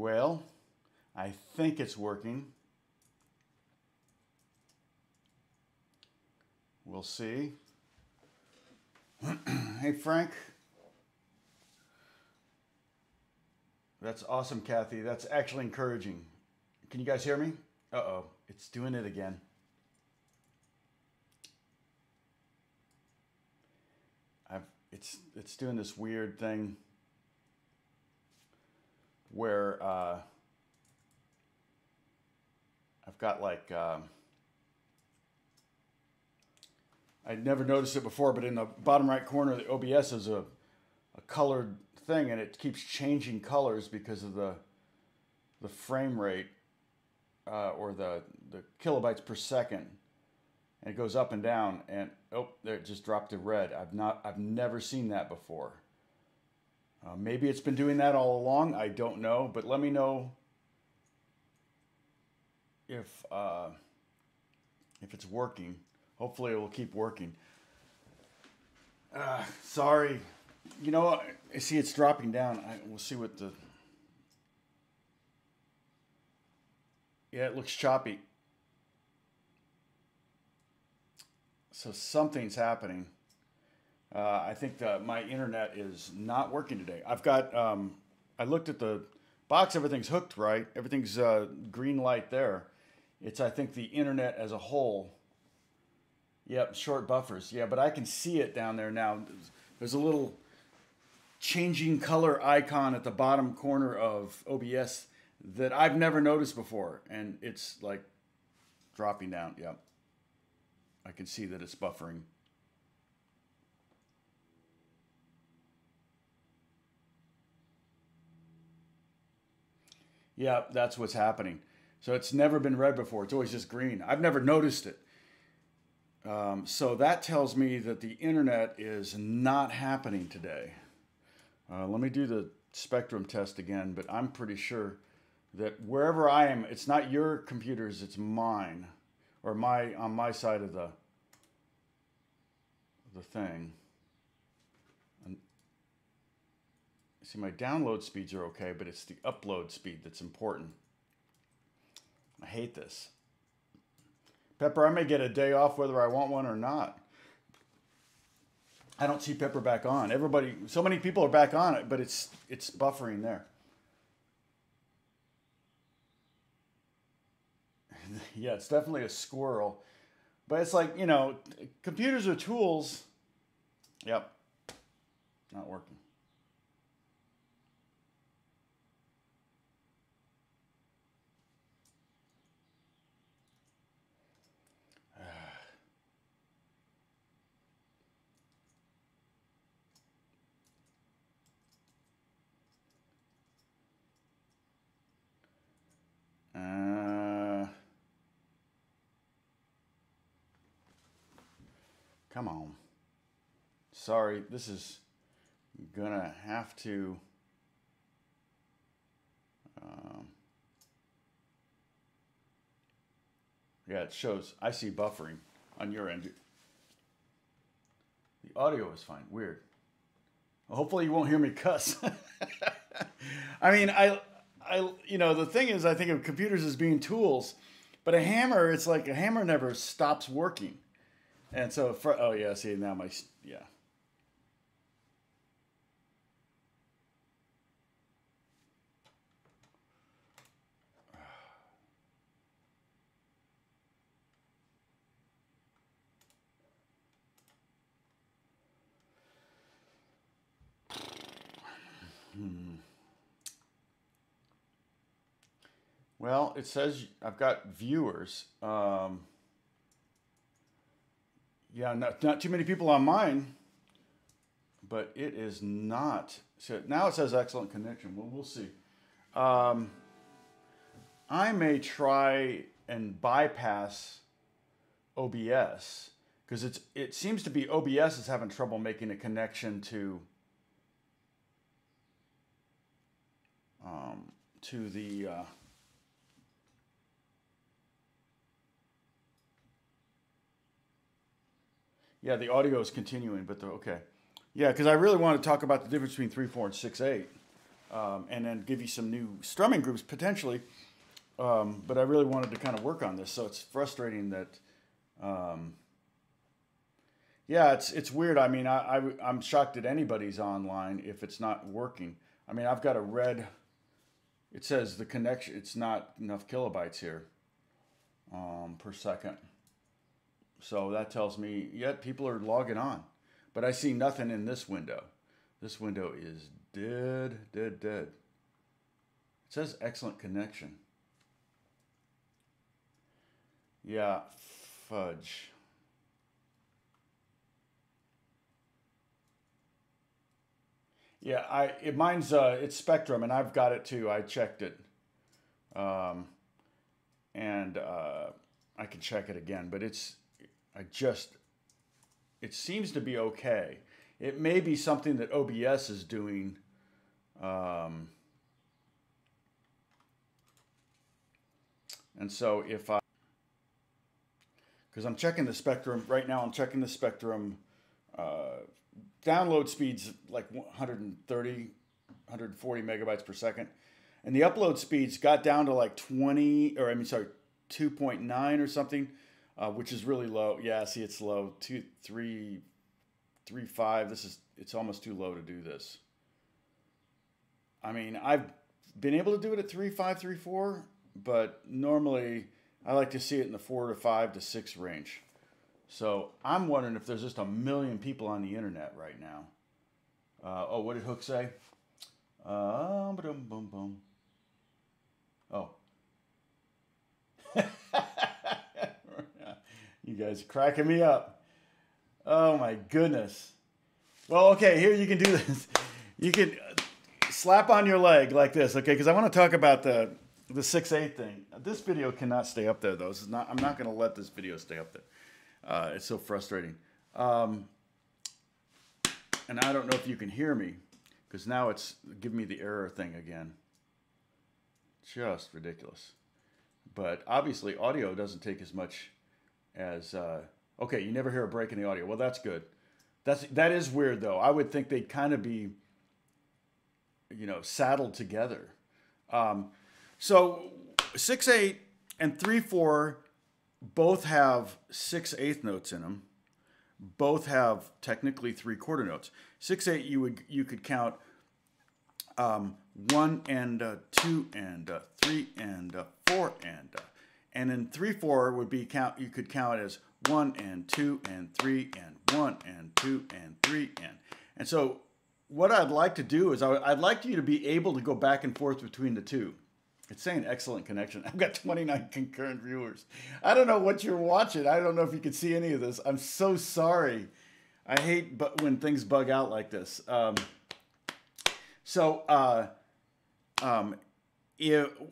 Well, I think it's working. We'll see. hey, Frank. That's awesome, Kathy. That's actually encouraging. Can you guys hear me? Uh oh, it's doing it again. I've it's it's doing this weird thing where uh, I've got like um, I'd never noticed it before, but in the bottom right corner the OBS is a, a colored thing, and it keeps changing colors because of the the frame rate uh, or the the kilobytes per second. And it goes up and down, and oh, there it just dropped to red. I've not, I've never seen that before. Uh, maybe it's been doing that all along. I don't know, but let me know if uh, if it's working. Hopefully, it will keep working. Uh, sorry, you know, I see it's dropping down. I, we'll see what the. Yeah, it looks choppy. So something's happening. Uh, I think that my internet is not working today. I've got. Um, I looked at the box. Everything's hooked right. Everything's uh, green light there. It's I think the internet as a whole. Yep, short buffers. Yeah, but I can see it down there now. There's a little changing color icon at the bottom corner of OBS that I've never noticed before, and it's like dropping down. Yep. I can see that it's buffering. Yeah, that's what's happening. So it's never been red before. It's always just green. I've never noticed it. Um, so that tells me that the internet is not happening today. Uh, let me do the spectrum test again, but I'm pretty sure that wherever I am, it's not your computers, it's mine or my on my side of the the thing. And see, my download speeds are okay, but it's the upload speed that's important. I hate this. Pepper, I may get a day off whether I want one or not. I don't see Pepper back on. Everybody, so many people are back on it, but it's it's buffering there. yeah, it's definitely a squirrel. But it's like, you know, computers are tools. Yep. Not working. Uh, come on. Sorry, this is gonna have to. Um, yeah, it shows. I see buffering on your end. The audio is fine. Weird. Well, hopefully, you won't hear me cuss. I mean, I I, you know, the thing is, I think of computers as being tools, but a hammer, it's like a hammer never stops working. And so, for, oh yeah, see now my yeah. Well, it says I've got viewers. Um, yeah, not, not too many people on mine, but it is not. So now it says excellent connection. Well, we'll see. Um, I may try and bypass OBS because it's it seems to be OBS is having trouble making a connection to um, to the uh, Yeah, the audio is continuing, but the, okay. Yeah, because I really want to talk about the difference between 3 4 and 6.8. um, and then give you some new strumming groups potentially. Um, but I really wanted to kind of work on this, so it's frustrating that. Um, yeah, it's it's weird. I mean, I, I I'm shocked that anybody's online if it's not working. I mean, I've got a red. It says the connection. It's not enough kilobytes here um, per second. So that tells me, yet people are logging on. But I see nothing in this window. This window is dead, dead, dead. It says excellent connection. Yeah, fudge. Yeah, I it, mine's uh, it's Spectrum, and I've got it too. I checked it, um, and uh, I can check it again. But it's I just it seems to be okay. It may be something that OBS is doing. Um, and so if I, because I'm checking the spectrum right now, I'm checking the spectrum. Uh, download speeds like 130, 140 megabytes per second, and the upload speeds got down to like 20, or I mean, sorry, 2.9 or something uh, which is really low. Yeah, see, it's low. Two, three, three, five. This is it's almost too low to do this. I mean, I've been able to do it at three, five, three, four, but normally I like to see it in the four to five to six range. So I'm wondering if there's just a million people on the internet right now. Uh, oh, what did Hook say? Uh, boom, boom, boom. Oh. You guys are cracking me up. Oh my goodness. Well, okay, here you can do this. You can slap on your leg like this, okay? Because I want to talk about the the six eight thing. This video cannot stay up there though. This is not. I'm not going to let this video stay up there. Uh, it's so frustrating. Um, and I don't know if you can hear me because now it's giving me the error thing again. Just ridiculous. But obviously, audio doesn't take as much as uh, okay, you never hear a break in the audio. Well, that's good. That's that is weird though. I would think they'd kind of be, you know, saddled together. Um, so six eight and three four both have six eighth notes in them. Both have technically three quarter notes. Six eight you would you could count um, one and uh, two and uh, three and uh, four and uh, and then three, four would be count, you could count as one and two and three and one and two and three and. And so what I'd like to do is I, would like you to be able to go back and forth between the two. It's saying excellent connection. I've got 29 concurrent viewers. I don't know what you're watching. I don't know if you can see any of this. I'm so sorry. I hate but when things bug out like this. Um, so uh, um,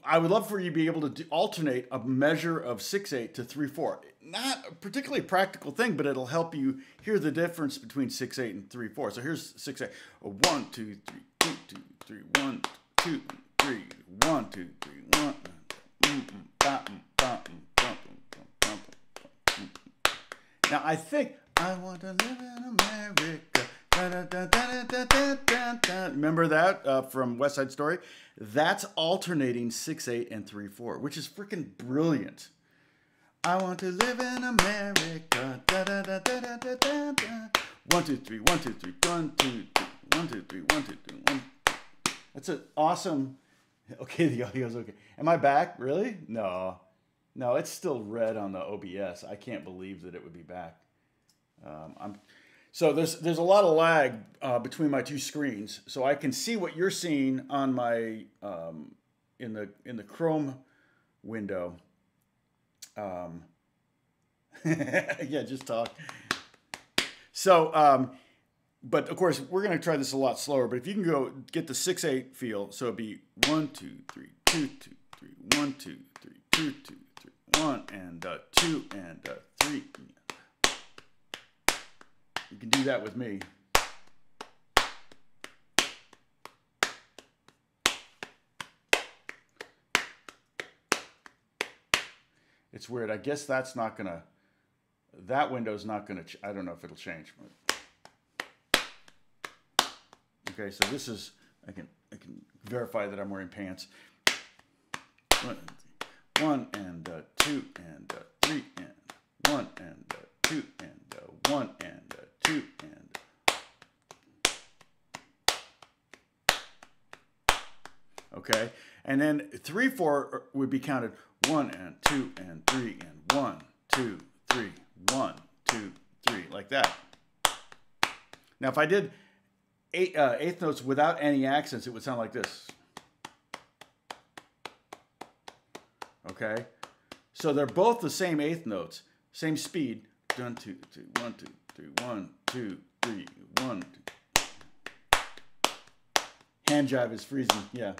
I would love for you to be able to do, alternate a measure of 6-8 to 3-4. Not a particularly practical thing, but it'll help you hear the difference between 6-8 and 3-4. So here's 6-8. 1, 2, 3, 2, 2, 3, 1, 2, 3, 1, 2, 3, 1. Now I think I want to live in America. Remember that uh, from West Side Story? That's alternating 6 8 and 3 4, which is freaking brilliant. I want to live in America. Da, da, da, da, da, da, da, da. One, two, three, one, two, three, one, two, three, one, two, three, one, two, three, one. That's an awesome. Okay, the audio's okay. Am I back? Really? No. No, it's still red on the OBS. I can't believe that it would be back. Um, I'm so there's there's a lot of lag uh, between my two screens, so I can see what you're seeing on my um, in the in the Chrome window. Um, yeah, just talk. So, um, but of course, we're going to try this a lot slower. But if you can go get the six eight feel, so it'd be one two three two two three one two three two two three one and uh, two and uh, three you can do that with me. It's weird. I guess that's not going to, that window's not going to, I don't know if it'll change. Okay, so this is, I can, I can verify that I'm wearing pants. One, one and uh, two and uh, three and one and uh, two and uh, one and uh, two and. Okay, and then three four would be counted one and two and three and one two three one two three like that. Now, if I did eight, uh, eighth notes without any accents, it would sound like this. Okay? So they're both the same eighth notes, same speed. One, two, two, one, two, three, one, two, three, one. Two. Hand jive is freezing, yeah.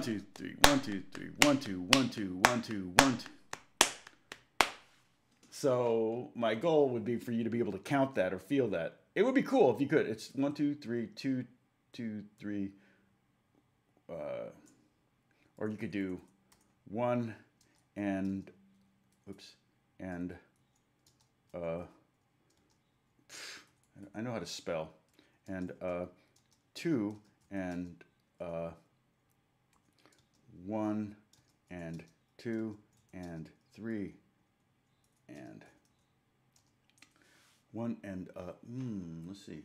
One, two, three, one, two, three, one, two, one, two, one, two, one, two. So my goal would be for you to be able to count that or feel that. It would be cool if you could. It's one, two, three, two, two, three. Uh, or you could do one and, oops, and, uh, I know how to spell, and uh, two and uh, one and two and three and one and uh mm, let's see.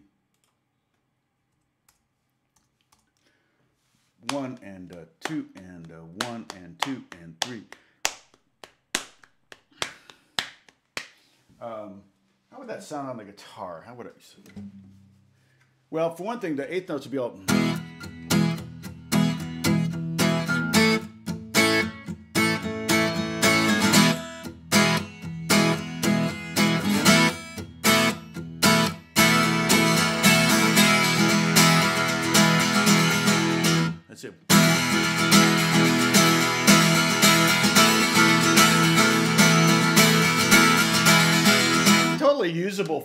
One and uh, two and uh, one and two and three. Um, how would that sound on the guitar? How would it well for one thing the eighth notes would be all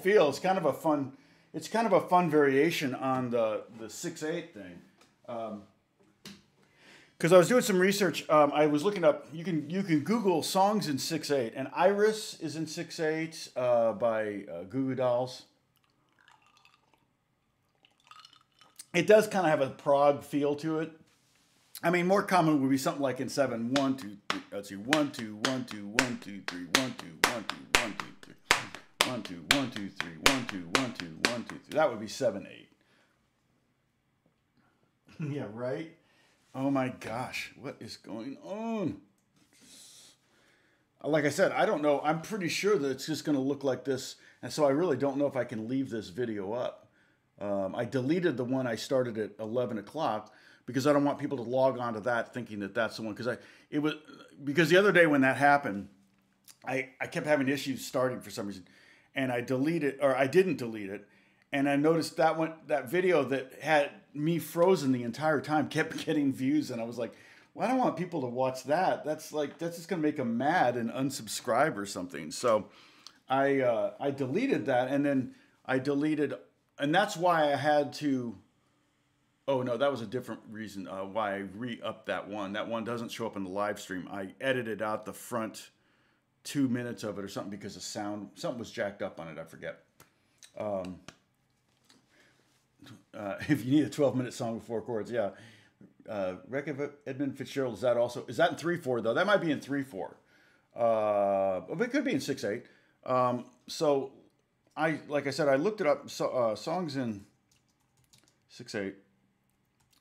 feel. It's kind of a fun. It's kind of a fun variation on the the six eight thing. because um, I was doing some research, um, I was looking up. You can you can Google songs in six eight, and Iris is in six eight uh, by uh, Goo Goo Dolls. It does kind of have a prog feel to it. I mean, more common would be something like in seven, one, two, three. Let's see, one, two, one, two, one, two, three, one, two, one, two, one, two. One, two, one, two, three, one, two, one, two, one, two, three. That would be seven, eight. yeah, right? Oh my gosh, what is going on? Like I said, I don't know. I'm pretty sure that it's just going to look like this. And so I really don't know if I can leave this video up. Um, I deleted the one I started at 11 o'clock because I don't want people to log on to that thinking that that's the one. Because I, it was, because the other day when that happened, I, I kept having issues starting for some reason and I deleted or I didn't delete it, and I noticed that one that video that had me frozen the entire time kept getting views, and I was like, well, I don't want people to watch that. That's like that's just gonna make them mad and unsubscribe or something. So I uh, I deleted that, and then I deleted, and that's why I had to. Oh no, that was a different reason uh, why I re-upped that one. That one doesn't show up in the live stream. I edited out the front two minutes of it or something because the sound something was jacked up on it. I forget. Um, uh, if you need a 12 minute song with four chords, yeah. Uh, Wreck of Edmund Fitzgerald is that also is that in three four though? That might be in three four. Uh, but it could be in six eight. Um, so I like I said I looked it up. So, uh, songs in six eight.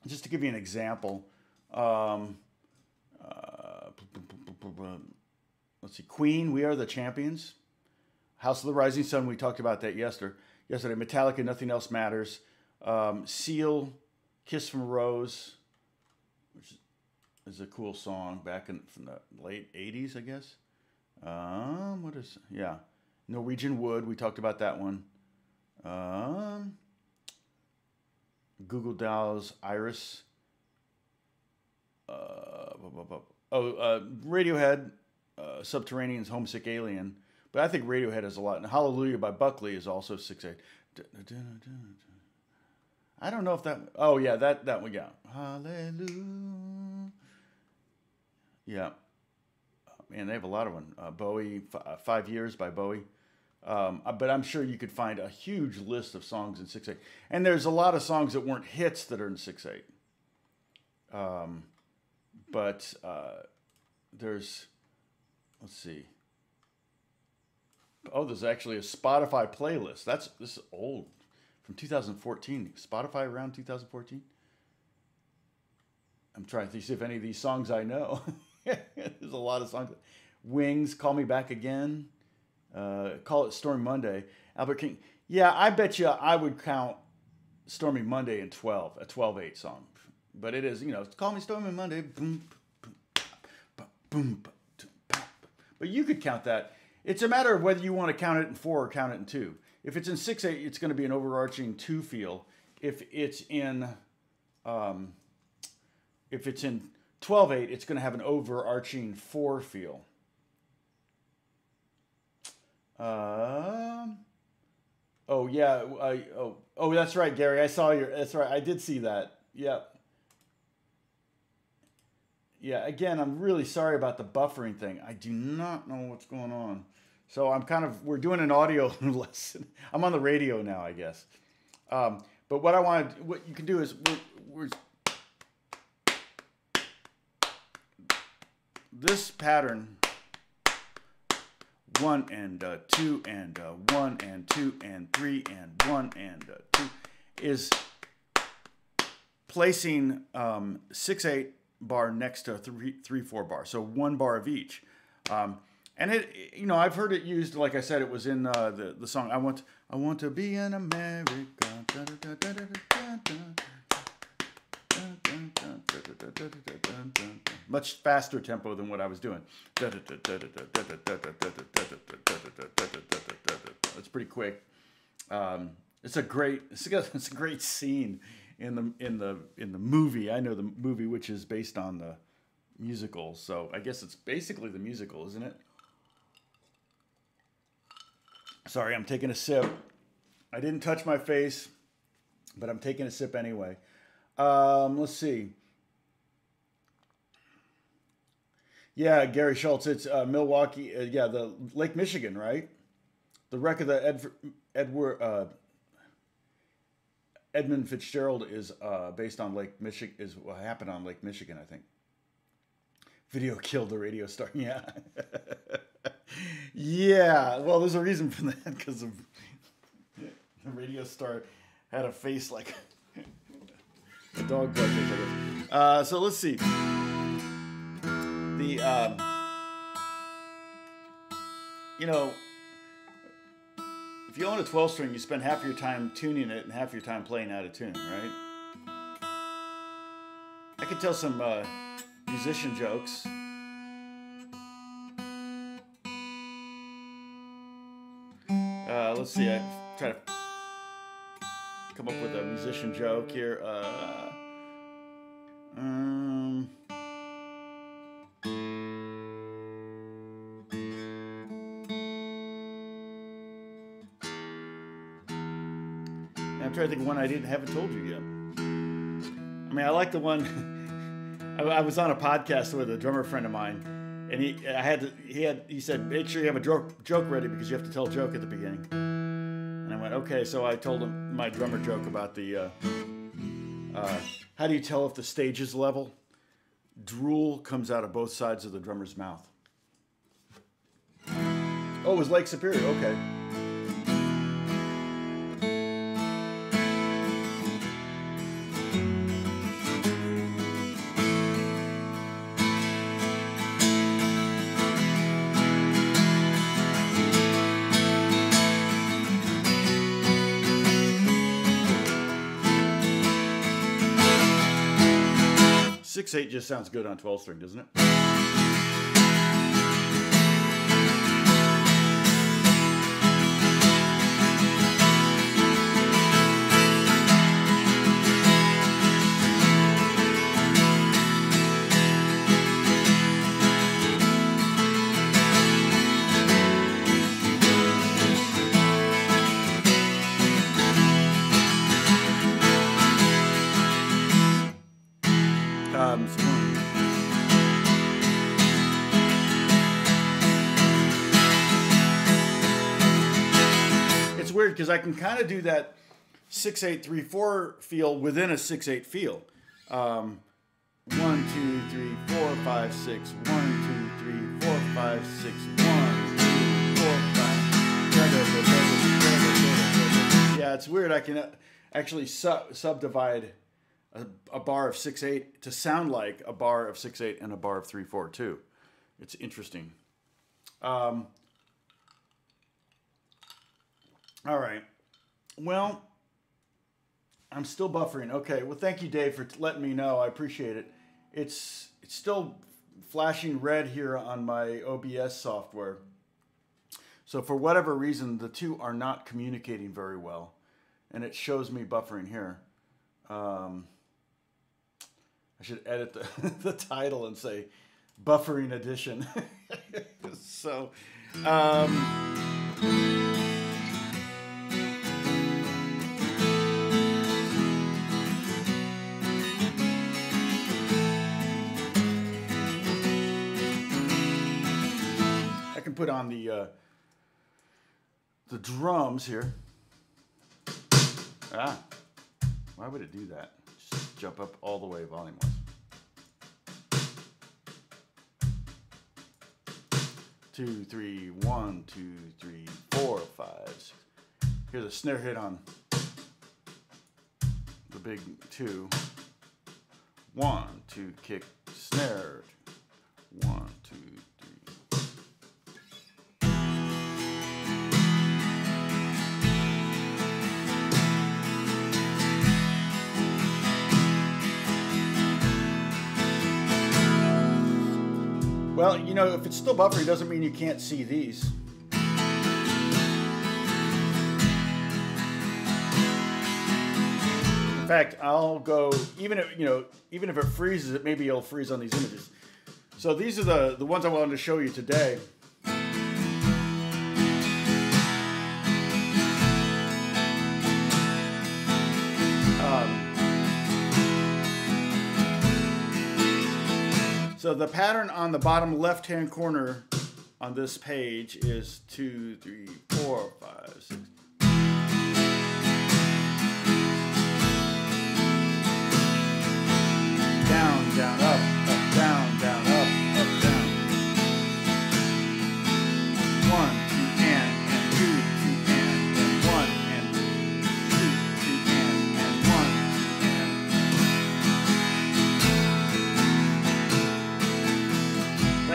Just to give you an example. Um, uh, let's see, Queen, We Are the Champions. House of the Rising Sun, we talked about that yesterday. Yesterday, Metallica, Nothing Else Matters. Um, Seal, Kiss from a Rose, which is a cool song back in from the late '80s, I guess. Um, what is yeah, Norwegian Wood. We talked about that one. Um, Goo Goo Dolls, Iris. Uh, oh, uh, Radiohead, uh, Subterranean's Homesick Alien. But I think Radiohead has a lot. And Hallelujah by Buckley is also 6 8. I don't know if that. Oh, yeah, that, that one, yeah. Hallelujah. Yeah. man, they have a lot of them. Uh, Bowie, f- uh, Five Years by Bowie. Um, uh, but I'm sure you could find a huge list of songs in six eight, and there's a lot of songs that weren't hits that are in six eight. Um, but uh, there's, let's see. Oh, there's actually a Spotify playlist. That's this is old, from 2014. Spotify around 2014. I'm trying to see if any of these songs I know. there's a lot of songs. Wings, Call Me Back Again. Uh, call it Stormy Monday. Albert King. Yeah, I bet you I would count Stormy Monday in 12, a 12 8 song. But it is, you know, call me Stormy Monday. Boom, boom, boom, boom, But you could count that. It's a matter of whether you want to count it in four or count it in two. If it's in 6 8, it's going to be an overarching two feel. If it's in. Um, if it's in 12 8, it's going to have an overarching four feel. Um. Oh yeah. I, oh oh that's right, Gary. I saw your. That's right. I did see that. Yep. Yeah. Again, I'm really sorry about the buffering thing. I do not know what's going on. So I'm kind of. We're doing an audio lesson. I'm on the radio now, I guess. Um, but what I wanted, what you can do is we're, we're this pattern one and uh, two and uh, one and two and three and one and uh, two is placing um, six eight bar next to three three four bar, so one bar of each. Um, and it, you know, I've heard it used. Like I said, it was in uh, the the song. I want, I want to be an American. Much faster tempo than what I was doing. It's pretty quick. Um, it's a great it's a, it's a great scene in the in the in the movie. I know the movie which is based on the musical, so I guess it's basically the musical, isn't it? Sorry, I'm taking a sip. I didn't touch my face, but I'm taking a sip anyway. Um, let's see. Yeah, Gary Schultz. It's uh, Milwaukee. Uh, yeah, the Lake Michigan, right? The wreck of the Ed, Edward uh, Edmund Fitzgerald is uh, based on Lake Michigan. Is what happened on Lake Michigan, I think. Video killed the radio star. Yeah, yeah. Well, there's a reason for that because of the radio star had a face like a dog. Uh, so let's see. The um, you know if you own a 12 string, you spend half your time tuning it and half your time playing out of tune, right? I could tell some uh, musician jokes. Uh, let's see, I try to come up with a musician joke here. Uh, um, trying to think of one I didn't haven't told you yet. I mean, I like the one. I, I was on a podcast with a drummer friend of mine, and he I had to, he had he said make sure you have a joke joke ready because you have to tell a joke at the beginning. And I went okay, so I told him my drummer joke about the uh, uh, how do you tell if the stage is level? Drool comes out of both sides of the drummer's mouth. Oh, it was Lake Superior. Okay. Six eight just sounds good on twelve string, doesn't it? I can kind of do that six eight three four feel within a six eight feel. Um, one two three four five six. One two three four five six. One two four five. Yeah, it's weird. I can uh, actually sub- subdivide a, a bar of six eight to sound like a bar of six eight and a bar of three four two. It's interesting. Um, all right. Well, I'm still buffering. Okay. Well, thank you, Dave, for letting me know. I appreciate it. It's it's still flashing red here on my OBS software. So for whatever reason, the two are not communicating very well, and it shows me buffering here. Um, I should edit the, the title and say buffering edition. so, um, on the uh, the drums here. Ah, why would it do that? Just jump up all the way volume wise. Two, three, one, two, three, four, five. Here's a snare hit on the big two. One, two, kick, snare. Well, you know, if it's still buffering, doesn't mean you can't see these. In fact, I'll go even if you know, even if it freezes, it maybe it'll freeze on these images. So these are the the ones I wanted to show you today. So the pattern on the bottom left-hand corner on this page is two, three, four, five, six.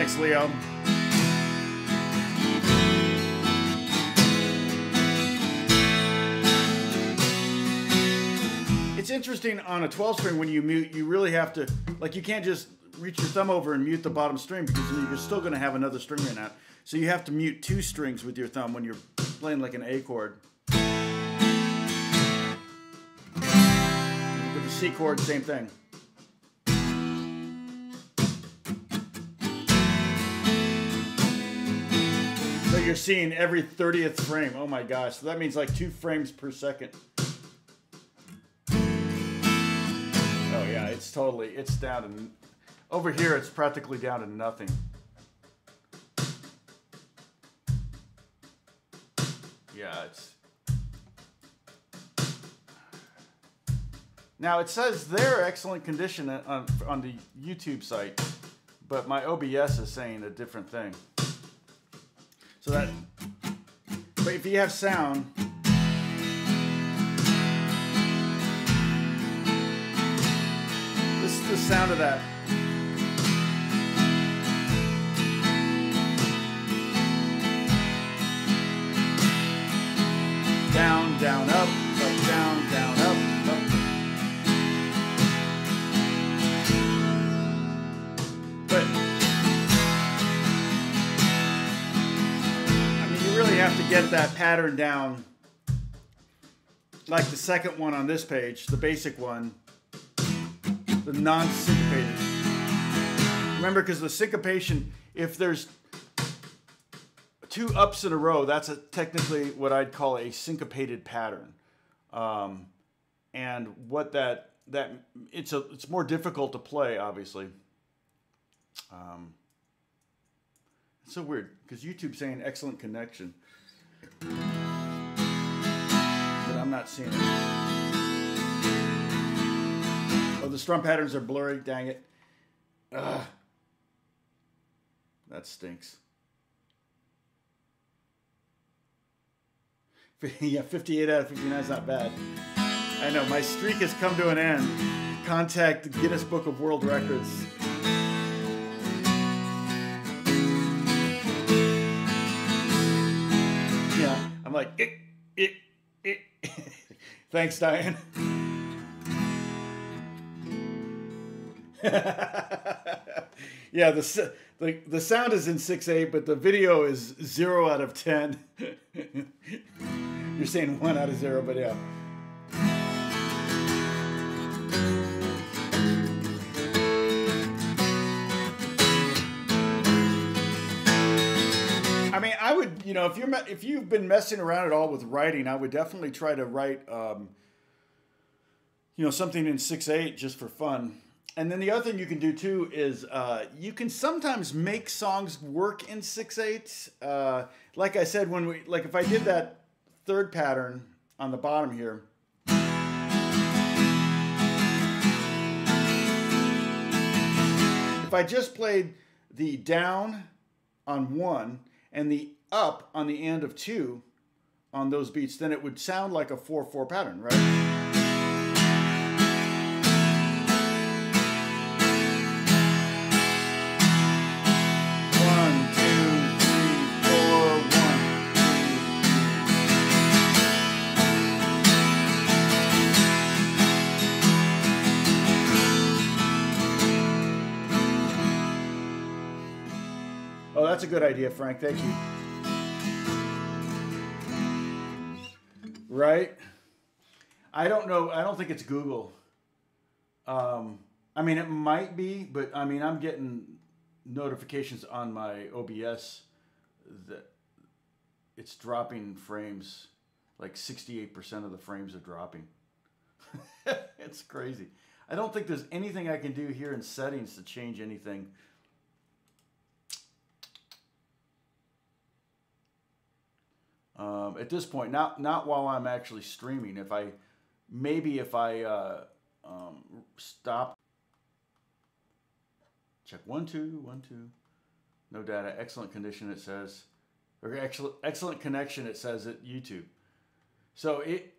Thanks, Leo. It's interesting on a 12 string when you mute, you really have to, like, you can't just reach your thumb over and mute the bottom string because you're still going to have another string in that. So you have to mute two strings with your thumb when you're playing like an A chord. With the C chord, same thing. You're seeing every 30th frame. Oh my gosh. So that means like two frames per second. Oh yeah, it's totally, it's down to, over here it's practically down to nothing. Yeah, it's, now it says they're excellent condition uh, on, on the YouTube site, but my OBS is saying a different thing. So that, but if you have sound, this is the sound of that. Down, down, up, up, down, down, have to get that pattern down. Like the second one on this page, the basic one, the non syncopated. Remember, because the syncopation, if there's two ups in a row, that's a, technically what I'd call a syncopated pattern. Um, and what that that it's a it's more difficult to play, obviously. Um, it's so weird because YouTube's saying excellent connection. I'm not seeing it. Oh, the strum patterns are blurry. Dang it. Ugh. That stinks. yeah, 58 out of 59 is not bad. I know, my streak has come to an end. Contact the Guinness Book of World Records. Like, it, it, it. Thanks, Diane. yeah, the, the the sound is in six eight, but the video is zero out of ten. You're saying one out of zero, but yeah. You know, if you're if you've been messing around at all with writing, I would definitely try to write, um, you know, something in six eight just for fun. And then the other thing you can do too is uh, you can sometimes make songs work in six eight. Uh, like I said, when we like if I did that third pattern on the bottom here. If I just played the down on one and the up on the end of two on those beats, then it would sound like a 4-4 pattern, right? Oh, that's a good idea, Frank. Thank you. Right? I don't know. I don't think it's Google. Um, I mean, it might be, but I mean, I'm getting notifications on my OBS that it's dropping frames. Like 68% of the frames are dropping. it's crazy. I don't think there's anything I can do here in settings to change anything. Um, at this point, not not while I'm actually streaming. If I maybe if I uh, um, stop, check one two one two, no data, excellent condition. It says, or excellent excellent connection. It says at YouTube. So it,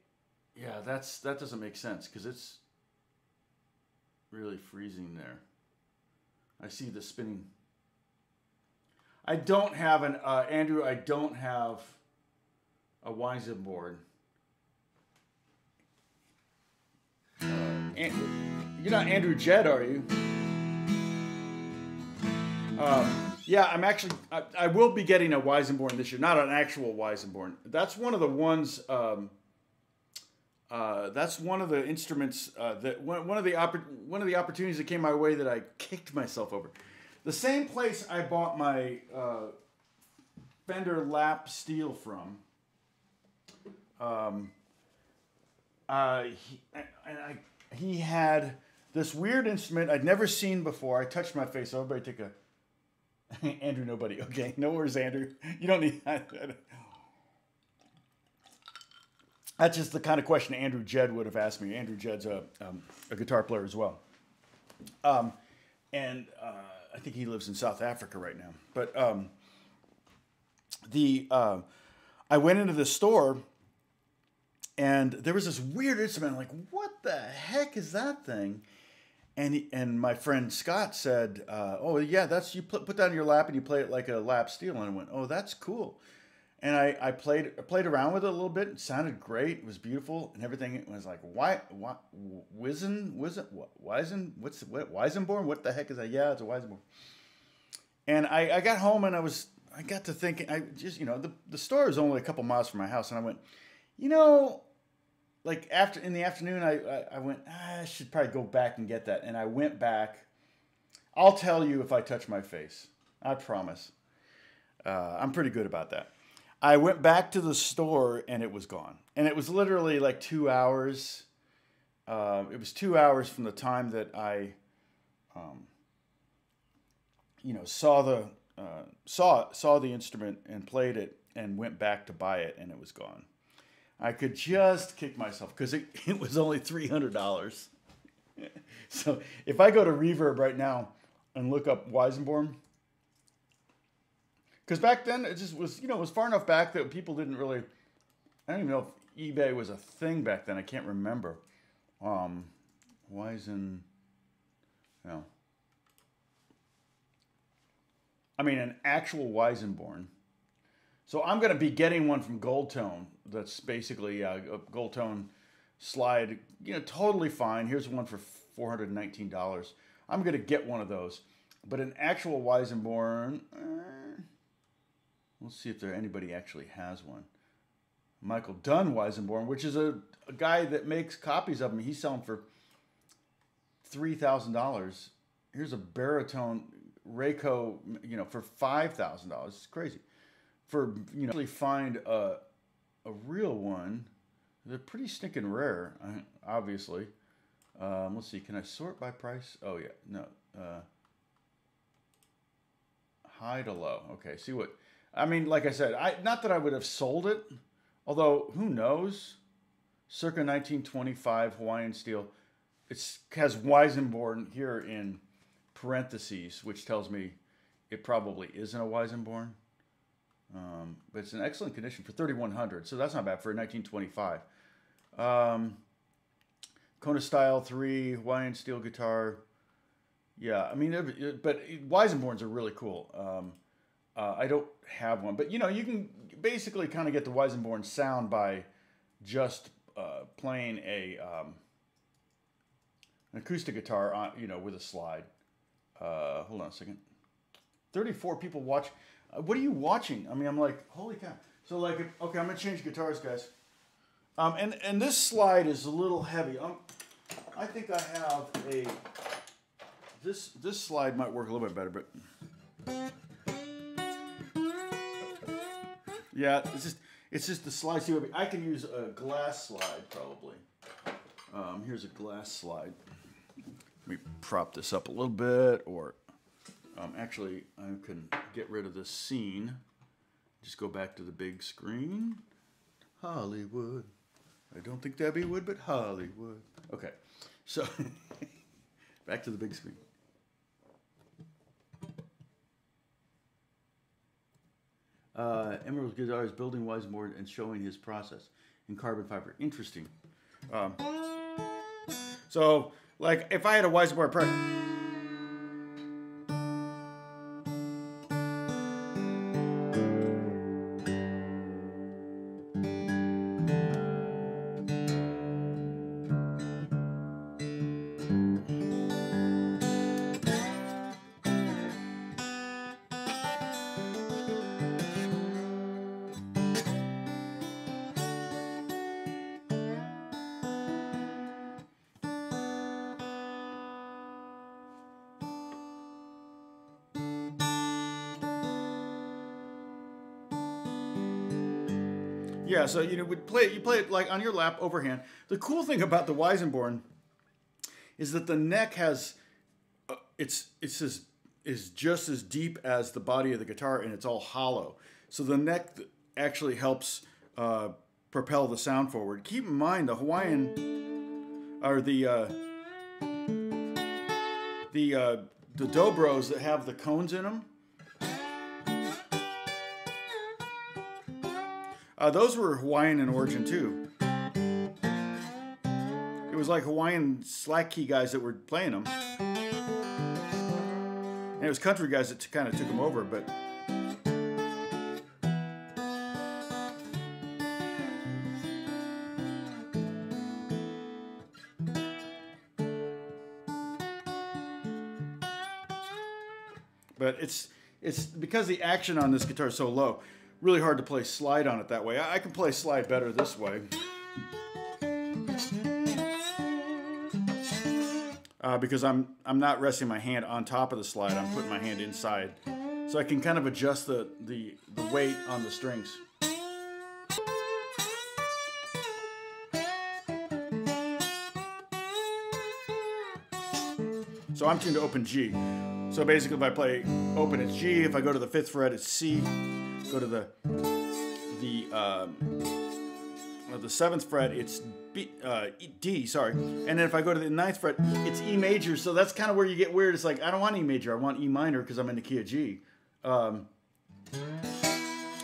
yeah, that's that doesn't make sense because it's really freezing there. I see the spinning. I don't have an uh, Andrew. I don't have a Weissenborn. Uh, you're not Andrew Jed, are you? Um, yeah, I'm actually. I, I, will be getting a Weissenborn this year, not an actual Weissenborn. That's one of the ones. Um, uh, that's one of the instruments uh, that one, one of the oppor- one of the opportunities that came my way that I kicked myself over. The same place I bought my uh, Fender lap steel from um, uh, he, and I, he had this weird instrument I'd never seen before. I touched my face. Everybody take a Andrew. Nobody. Okay, no worries, Andrew. You don't need. That. That's just the kind of question Andrew Jed would have asked me. Andrew Jed's a, um, a guitar player as well. Um, and uh, I think he lives in South Africa right now. But um, the uh, I went into the store and there was this weird instrument. I'm like, what the heck is that thing? And he, and my friend Scott said, uh, "Oh yeah, that's you put put that your lap and you play it like a lap steel." And I went, "Oh, that's cool." And I, I played played around with it a little bit. It sounded great. It was beautiful and everything. It was like, why, why, Wizen, Wizen, Wizen, what's what, Weissenborn? What the heck is that? Yeah, it's a Weissenborn. And I, I got home and I was I got to thinking. I just you know the the store is only a couple miles from my house, and I went, you know, like after in the afternoon, I, I, I went, ah, I should probably go back and get that. And I went back. I'll tell you if I touch my face. I promise. Uh, I'm pretty good about that. I went back to the store and it was gone. And it was literally like two hours. Uh, it was two hours from the time that I, um, you know, saw the uh, saw saw the instrument and played it and went back to buy it and it was gone. I could just kick myself because it, it was only $300. so if I go to Reverb right now and look up Weissenborn, because back then it just was, you know, it was far enough back that people didn't really, I don't even know if eBay was a thing back then. I can't remember. Um, Weisen, know, I mean, an actual Weissenborn. So I'm going to be getting one from Goldtone. That's basically uh, a Goldtone slide. You know, totally fine. Here's one for $419. I'm going to get one of those. But an actual Weissenborn, eh, let's see if there anybody actually has one. Michael Dunn Weissenborn, which is a, a guy that makes copies of them. He's selling for $3,000. Here's a baritone Reiko, you know, for five thousand dollars. It's crazy. For you know, find a a real one. They're pretty stinking rare, obviously. Um, let's see. Can I sort by price? Oh yeah, no. Uh, high to low. Okay. See what? I mean, like I said, I not that I would have sold it, although who knows? Circa 1925 Hawaiian steel. It has Weissenborn here in parentheses, which tells me it probably isn't a Weissenborn. Um, but it's in excellent condition for 3100 so that's not bad for 1925. Um, Kona Style 3, Hawaiian steel guitar. Yeah, I mean, it, but Weissenborns are really cool. Um, uh, I don't have one, but you know, you can basically kind of get the Weissenborn sound by just uh, playing a um, an acoustic guitar on, you know, with a slide. Uh, hold on a second. 34 people watch. Uh, what are you watching? I mean, I'm like, holy cow. So like, okay, I'm gonna change guitars, guys. Um, and and this slide is a little heavy. Um, I think I have a. This this slide might work a little bit better, but. Yeah, it's just it's just the slide. See, I can use a glass slide probably. Um, here's a glass slide. Let me prop this up a little bit, or um, actually, I can get rid of this scene. Just go back to the big screen. Hollywood. I don't think Debbie would, but Hollywood. Okay, so back to the big screen. Uh, Emerald Guitar is building Weissenborn and showing his process in carbon fiber. Interesting. Um, so like if I had a Weissenborn press. Yeah, so you know, would play it, you play it like on your lap overhand. The cool thing about the Weissenborn is that the neck has uh, it's it's as is just as deep as the body of the guitar, and it's all hollow. So the neck actually helps uh, propel the sound forward. Keep in mind the Hawaiian or the uh, the uh, the dobros that have the cones in them Uh, those were Hawaiian in origin too. It was like Hawaiian slack key guys that were playing them. And it was country guys that kind of took them over, but. But it's it's because the action on this guitar is so low really hard to play slide on it that way. I can play slide better this way. Uh, because I'm I'm not resting my hand on top of the slide. I'm putting my hand inside, so I can kind of adjust the the, the weight on the strings. So I'm tuned to open G. So basically, if I play open, it's G. If I go to the fifth fret, it's C go to the the um, the seventh fret, it's B, uh, D, sorry. And then if I go to the ninth fret, it's E major. So that's kind of where you get weird. It's like, I don't want E major. I want E minor because I'm in the key of G. Um,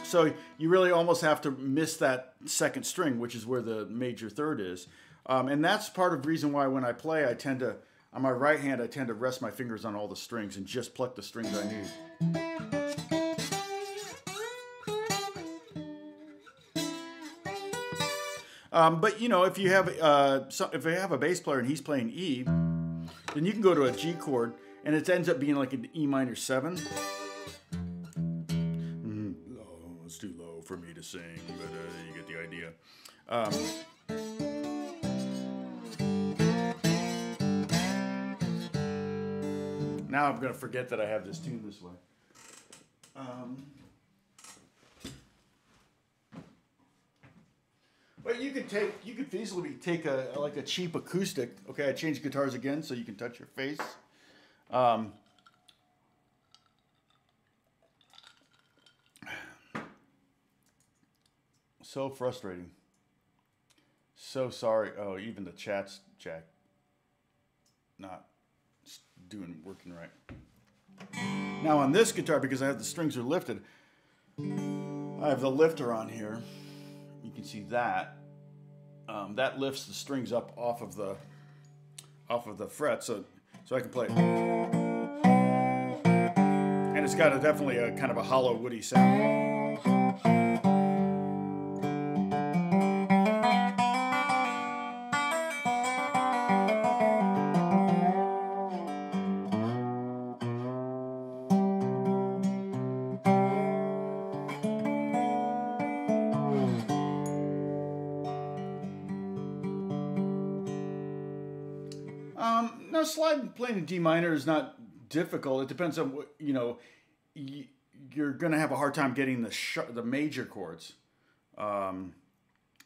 so you really almost have to miss that second string, which is where the major third is. Um, and that's part of the reason why when I play, I tend to, on my right hand, I tend to rest my fingers on all the strings and just pluck the strings I need. Um, but you know, if you have uh, so, if you have a bass player and he's playing E, then you can go to a G chord, and it ends up being like an E minor seven. Mm, it's too low for me to sing, but uh, you get the idea. Um, now I'm gonna forget that I have this tune this way. Um, But you could take, you could feasibly take a like a cheap acoustic. Okay, I changed guitars again so you can touch your face. Um, so frustrating. So sorry. Oh, even the chat's Jack. Not doing working right. Now on this guitar, because I have the strings are lifted, I have the lifter on here you can see that um, that lifts the strings up off of the off of the fret so so I can play and it's got a definitely a kind of a hollow woody sound playing in D minor is not difficult. It depends on what you know. You're gonna have a hard time getting the sh- the major chords. Um,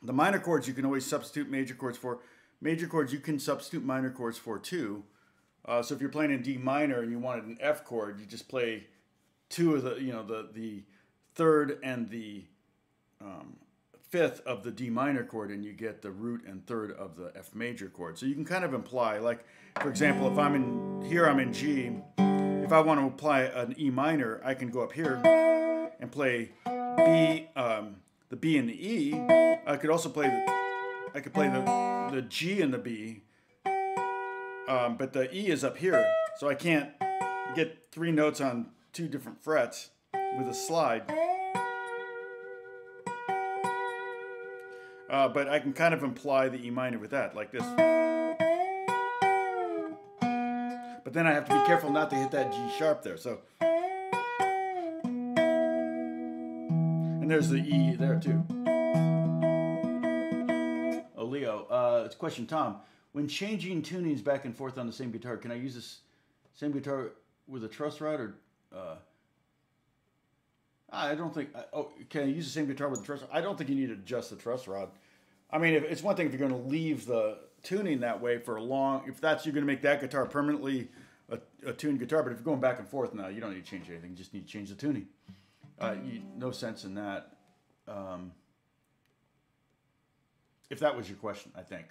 the minor chords you can always substitute major chords for. Major chords you can substitute minor chords for too. Uh, so if you're playing in D minor and you wanted an F chord, you just play two of the you know the the third and the um, fifth of the D minor chord and you get the root and third of the F major chord. So you can kind of imply, like, for example, if I'm in here, I'm in G. If I want to apply an E minor, I can go up here and play B, um, the B and the E. I could also play the, I could play the, the G and the B, um, but the E is up here, so I can't get three notes on two different frets with a slide. Uh, but I can kind of imply the E minor with that, like this. But then I have to be careful not to hit that G sharp there. So, and there's the E there too. Oh, Leo, uh, it's question, Tom. When changing tunings back and forth on the same guitar, can I use this same guitar with a truss rod or? Uh, I don't think. Oh, can I use the same guitar with the truss? Rod. I don't think you need to adjust the truss rod. I mean, if, it's one thing if you're going to leave the tuning that way for a long. If that's you're going to make that guitar permanently a, a tuned guitar, but if you're going back and forth now, you don't need to change anything. You just need to change the tuning. Uh, you, no sense in that. Um, if that was your question, I think.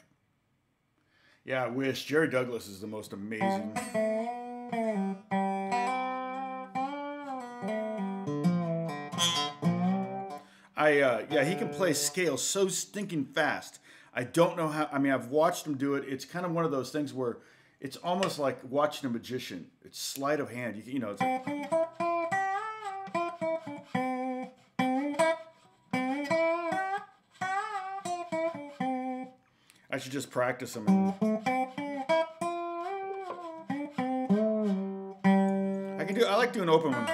Yeah, I wish Jerry Douglas is the most amazing. I uh, yeah, he can play scales so stinking fast. I don't know how. I mean, I've watched him do it. It's kind of one of those things where it's almost like watching a magician. It's sleight of hand. You, you know. I should just practice him. I can do. I like doing open ones.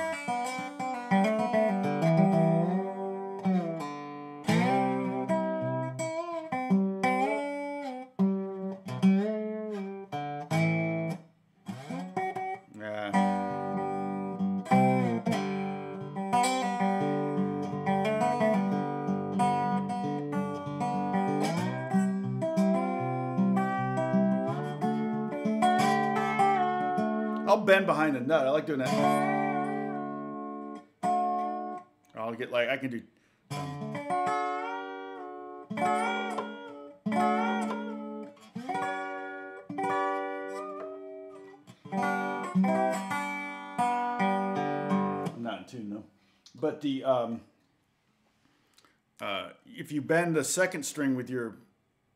like doing that. I'll get like, I can do. I'm not in tune though. But the, um, uh, if you bend the second string with your,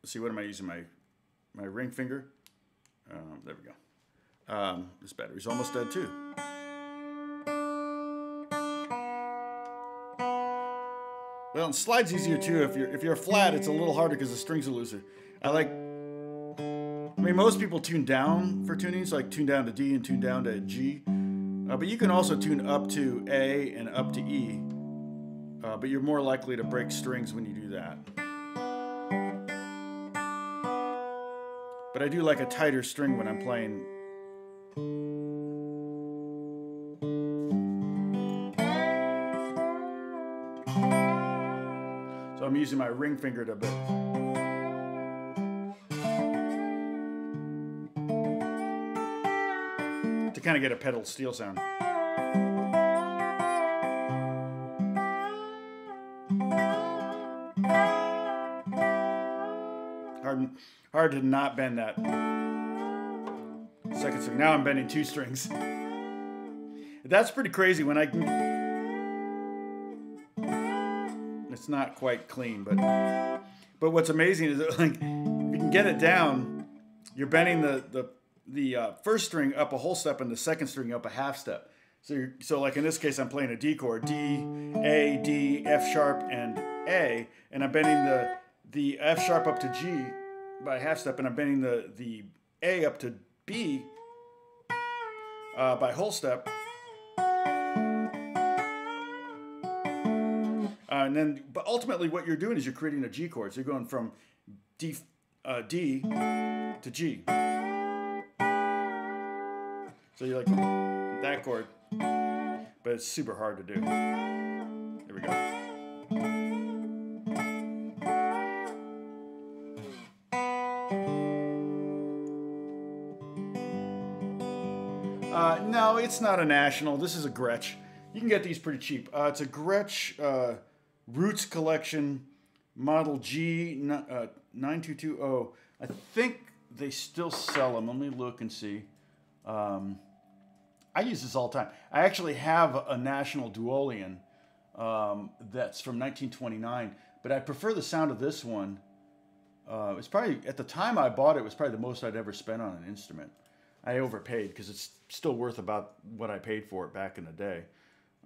see what am I using, my, my ring finger? Um, there we go. Um, this battery's almost dead too. Well, slides easier too. If you're if you're flat, it's a little harder because the strings are looser. I like. I mean, most people tune down for tuning, so like tune down to D and tune down to G. Uh, but you can also tune up to A and up to E. Uh, but you're more likely to break strings when you do that. But I do like a tighter string when I'm playing. Using my ring finger to. To kind of get a pedal steel sound. Hard, hard to not bend that second string. Now I'm bending two strings. That's pretty crazy when I It's not quite clean, but but what's amazing is that, like if you can get it down, you're bending the the the uh, first string up a whole step and the second string up a half step. So so like in this case, I'm playing a D chord, D, A, D, F sharp, and A, and I'm bending the the F sharp up to G by a half step, and I'm bending the the A up to B uh, by whole step. And then, but ultimately, what you're doing is you're creating a G chord. So you're going from D, uh, D to G. So you're like that chord, but it's super hard to do. There we go. Uh, no, it's not a national. This is a Gretsch. You can get these pretty cheap. Uh, it's a Gretsch uh, Roots Collection Model G uh, 9220. I think they still sell them. Let me look and see. Um, I use this all the time. I actually have a National Duolian um, that's from 1929, but I prefer the sound of this one. Uh, it's probably, at the time I bought it, it was probably the most I'd ever spent on an instrument. I overpaid because it's still worth about what I paid for it back in the day.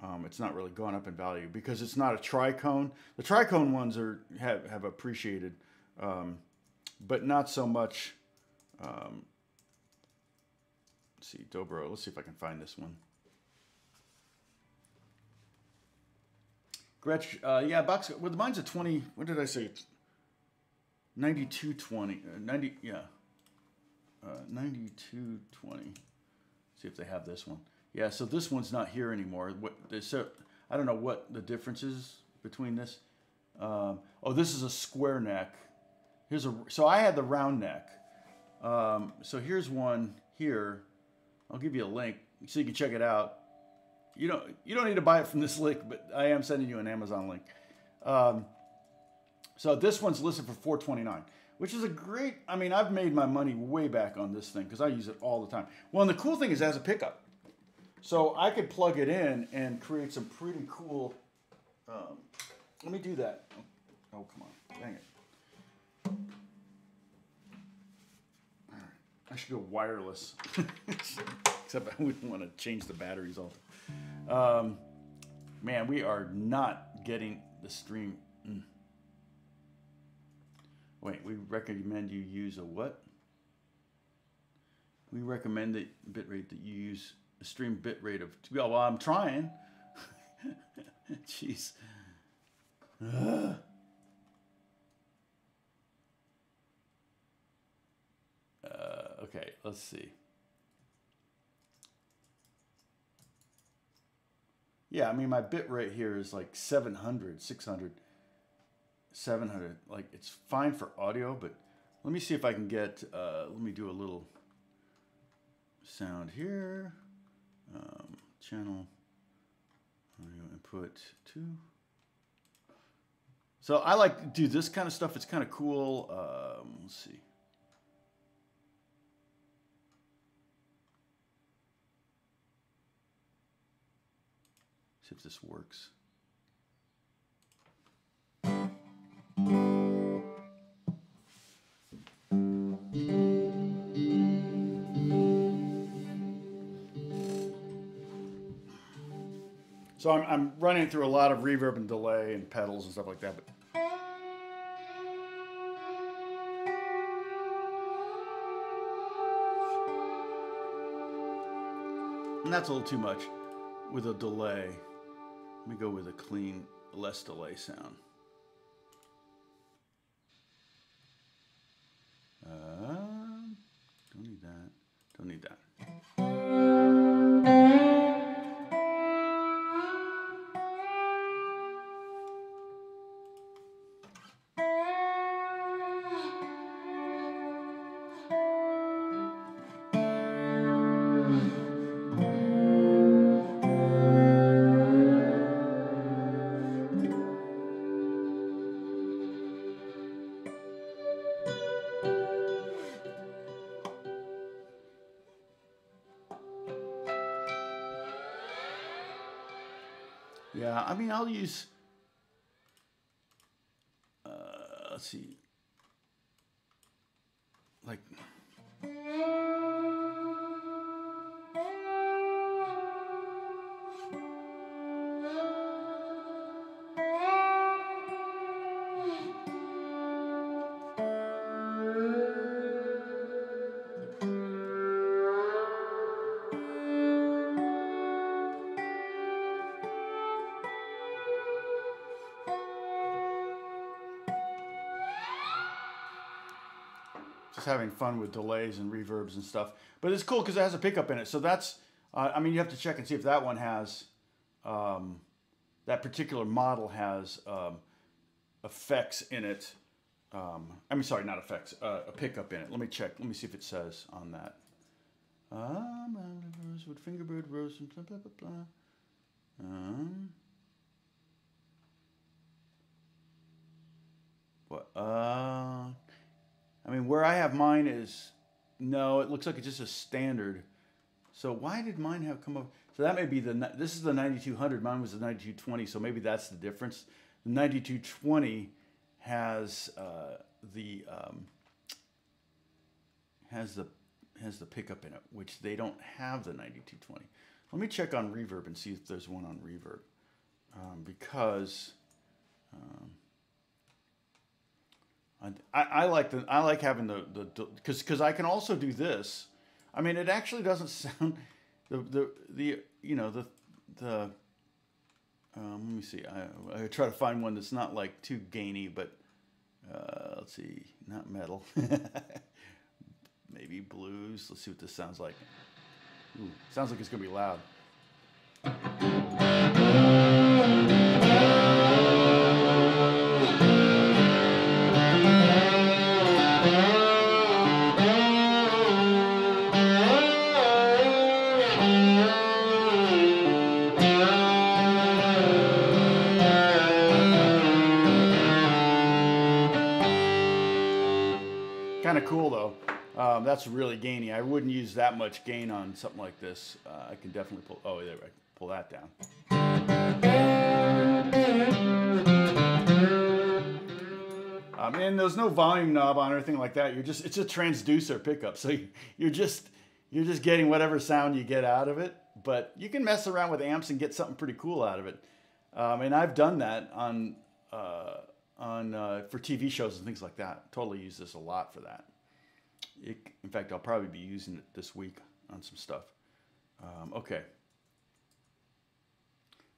Um, it's not really gone up in value because it's not a tricone. The tricone ones are have, have appreciated, um, but not so much. Um, let's see, Dobro. Let's see if I can find this one. Gretsch, uh, yeah, box. Well, mine's a twenty. What did I say? Ninety-two twenty. Uh, Ninety, yeah. Uh, 9220. See if they have this one. Yeah, so this one's not here anymore. What so I don't know what the difference is between this. Um, oh, this is a square neck. Here's a so I had the round neck. Um, so here's one here. I'll give you a link so you can check it out. You don't you don't need to buy it from this link, but I am sending you an Amazon link. Um, so this one's listed for 429 which is a great. I mean, I've made my money way back on this thing because I use it all the time. Well, and the cool thing is it has a pickup, so I could plug it in and create some pretty cool. Um, let me do that. Oh, oh, come on, dang it! All right, I should go wireless, except I wouldn't want to change the batteries all. Um, man, we are not getting the stream. Mm. Wait, we recommend you use a what? We recommend the bitrate that you use a bit rate of. Well, I'm trying. Jeez. Uh, okay, let's see. Yeah, I mean, my bit rate here is like 700, 600. 700 like it's fine for audio but let me see if I can get uh, let me do a little sound here um, channel. Input 2 so I like to do this kind of stuff it's kind of cool um, let's see. See if this works. So I'm, I'm running through a lot of reverb and delay and pedals and stuff like that, but And that's a little too much with a delay. Let me go with a clean, less delay sound. Uh, don't need that. Don't need that. Having fun with delays and reverbs and stuff. But it's cool because it has a pickup in it. So that's, uh, I mean, you have to check and see if that one has, um, that particular model has um, effects in it. Um, I mean, sorry, not effects, uh, a pickup in it. Let me check. Let me see if it says on that. Um, Rosewood, Fingerboard, blah, blah, blah, blah. Um, what? Uh, I mean, where I have mine is no. It looks like it's just a standard. So why did mine have come up? So that may be the. This is the 9200. Mine was the 9220. So maybe that's the difference. The 9220 has uh, the um, has the has the pickup in it, which they don't have the 9220. Let me check on reverb and see if there's one on reverb, um, because. Um, I, I like the I like having the the because because I can also do this. I mean, it actually doesn't sound the the the you know the the. Um, let me see. I I try to find one that's not like too gainy, but uh, let's see, not metal. Maybe blues. Let's see what this sounds like. Ooh, sounds like it's gonna be loud. That's really gainy. I wouldn't use that much gain on something like this. Uh, I can definitely pull. Oh, there, I pull that down. Um, and there's no volume knob on or anything like that. You're just it's a transducer pickup, so you- you're just you're just getting whatever sound you get out of it. But you can mess around with amps and get something pretty cool out of it. Um, and I've done that on uh, on uh, for TV shows and things like that. Totally use this a lot for that. It, in fact, I'll probably be using it this week on some stuff. Um, okay.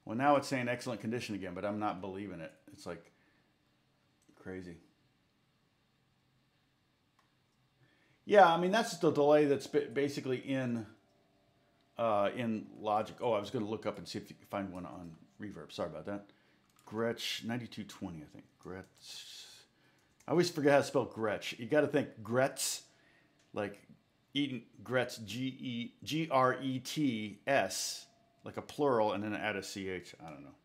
Well, now it's saying excellent condition again, but I'm not believing it. It's like crazy. Yeah, I mean that's the delay that's basically in uh, in Logic. Oh, I was going to look up and see if you can find one on Reverb. Sorry about that. Gretsch 9220, I think. Gretsch. I always forget how to spell Gretsch. You got to think Gretz, like eating Gretz, G E G R E T S, like a plural, and then add a ch. I don't know.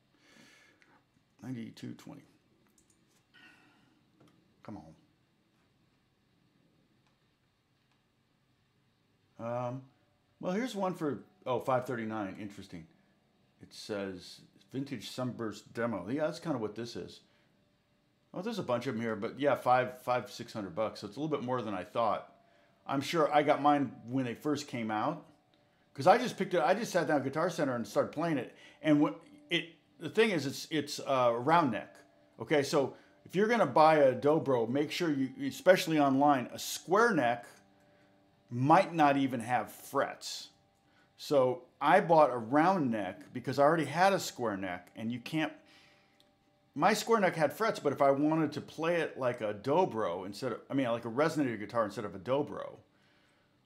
9220. Come on. Um, well, here's one for oh 539. Interesting. It says vintage sunburst demo. Yeah, that's kind of what this is. Oh, there's a bunch of them here, but yeah, five, five, six hundred bucks. So it's a little bit more than I thought. I'm sure I got mine when they first came out because I just picked it. I just sat down at Guitar Center and started playing it. And what it the thing is, it's it's uh, round neck. Okay, so if you're gonna buy a dobro, make sure you, especially online, a square neck might not even have frets. So I bought a round neck because I already had a square neck, and you can't. My square neck had frets, but if I wanted to play it like a dobro instead of, I mean, like a resonator guitar instead of a dobro,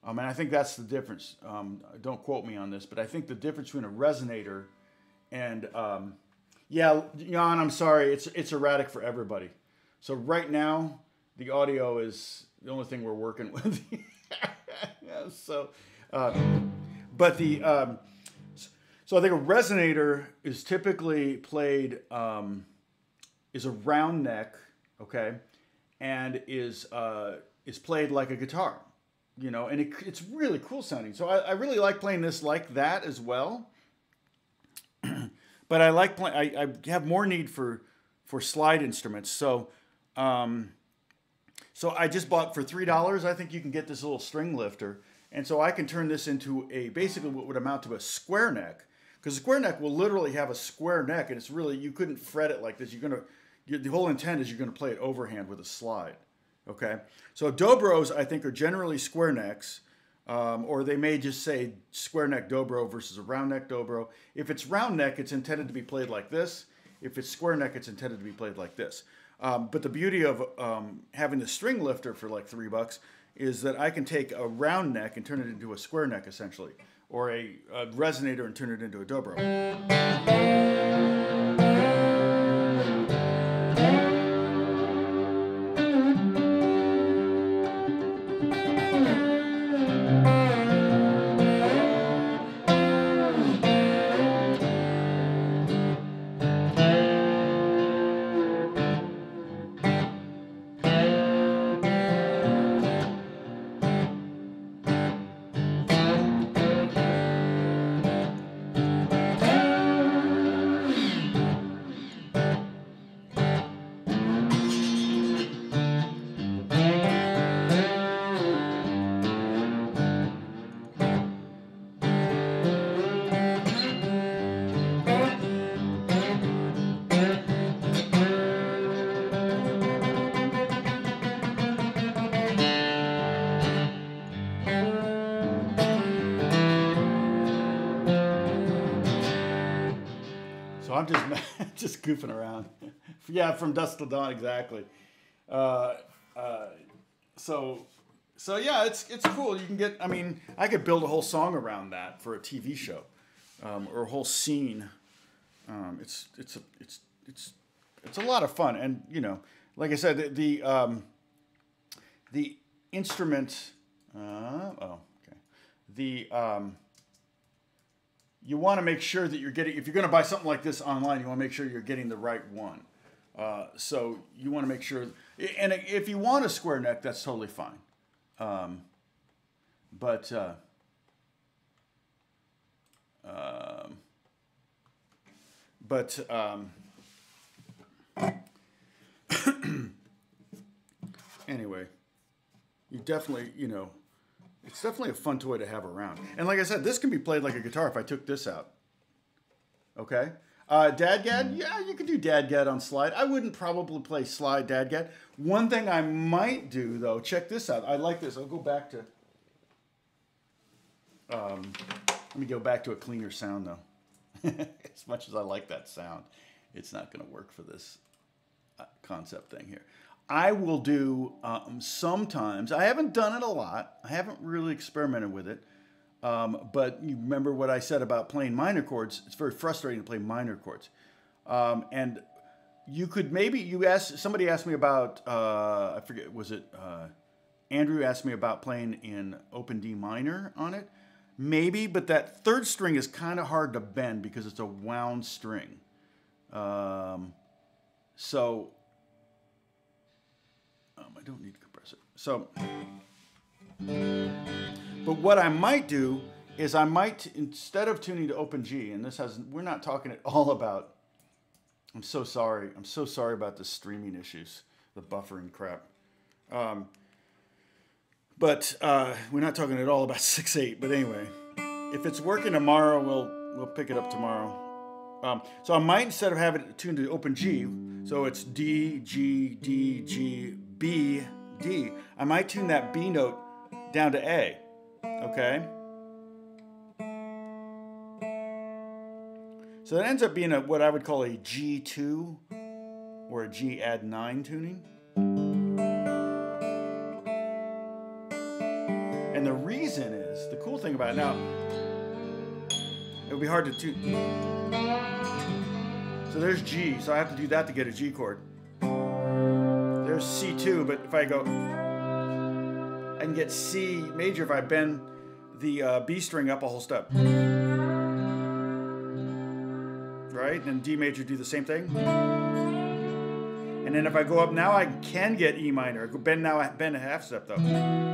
um, and I think that's the difference. Um, don't quote me on this, but I think the difference between a resonator and um, yeah, Jan, I'm sorry, it's it's erratic for everybody. So right now, the audio is the only thing we're working with. yeah, so, uh, but the um, so I think a resonator is typically played um, is a round neck, okay, and is uh, is played like a guitar, you know, and it, it's really cool sounding. So I, I really like playing this like that as well. but I like playing. I, I have more need for for slide instruments. So. Um, so I just bought for three dollars. I think you can get this little string lifter, and so I can turn this into a basically what would amount to a square neck, because a square neck will literally have a square neck, and it's really you couldn't fret it like this. You're gonna the whole intent is you're gonna play it overhand with a slide. Okay, so dobros I think are generally square necks, um, or they may just say square neck dobro versus a round neck dobro. If it's round neck, it's intended to be played like this. If it's square neck, it's intended to be played like this. Um, but the beauty of um, having the string lifter for like three bucks is that I can take a round neck and turn it into a square neck essentially, or a, a resonator and turn it into a dobro. I'm just just goofing around. yeah, from dusk till dawn, exactly. Uh, uh, so, so yeah, it's it's cool. You can get. I mean, I could build a whole song around that for a TV show, um, or a whole scene. Um, it's it's a, it's it's it's a lot of fun, and you know, like I said, the the, um, the instrument. Uh, oh, okay. The um, you want to make sure that you're getting, if you're going to buy something like this online, you want to make sure you're getting the right one. Uh, so you want to make sure, and if you want a square neck, that's totally fine. Um, but uh, um, but um, anyway, you definitely, you know, it's definitely a fun toy to have around. And like I said, this can be played like a guitar if I took this out. Okay? Uh, DADGAD, yeah, you could do DADGAD on slide. I wouldn't probably play slide DADGAD. One thing I might do, though, check this out. I like this. I'll go back to... Um, let me go back to a cleaner sound, though. as much as I like that sound, it's not going to work for this uh, concept thing here. I will do um, sometimes. I haven't done it a lot. I haven't really experimented with it. Um, but you remember what I said about playing minor chords? It's very frustrating to play minor chords. Um, and you could maybe you asked somebody asked me about uh, I forget was it uh, Andrew asked me about playing in open D minor on it. Maybe, but that third string is kind of hard to bend because it's a wound string. Um, so I don't need a compressor. So, but what I might do is I might, instead of tuning to open G, and this has, we're not talking at all about I'm so sorry. I'm so sorry about the streaming issues, the buffering crap. Um, but uh, we're not talking at all about six eight. But anyway, if it's working tomorrow, we'll we'll pick it up tomorrow. Um, so I might instead of having it tuned to open G, so it's D G D G B D. I might tune that B note down to A. Okay. So that ends up being a what I would call a G2 or a G add 9 tuning. And the reason is, the cool thing about it now, it would be hard to tune. So there's G, so I have to do that to get a G chord. There's C2, but if I go, I can get C major if I bend the uh, B string up a whole step right? And D major do the same thing. And then if I go up now, I can get E minor. Bend now, bend a half step though.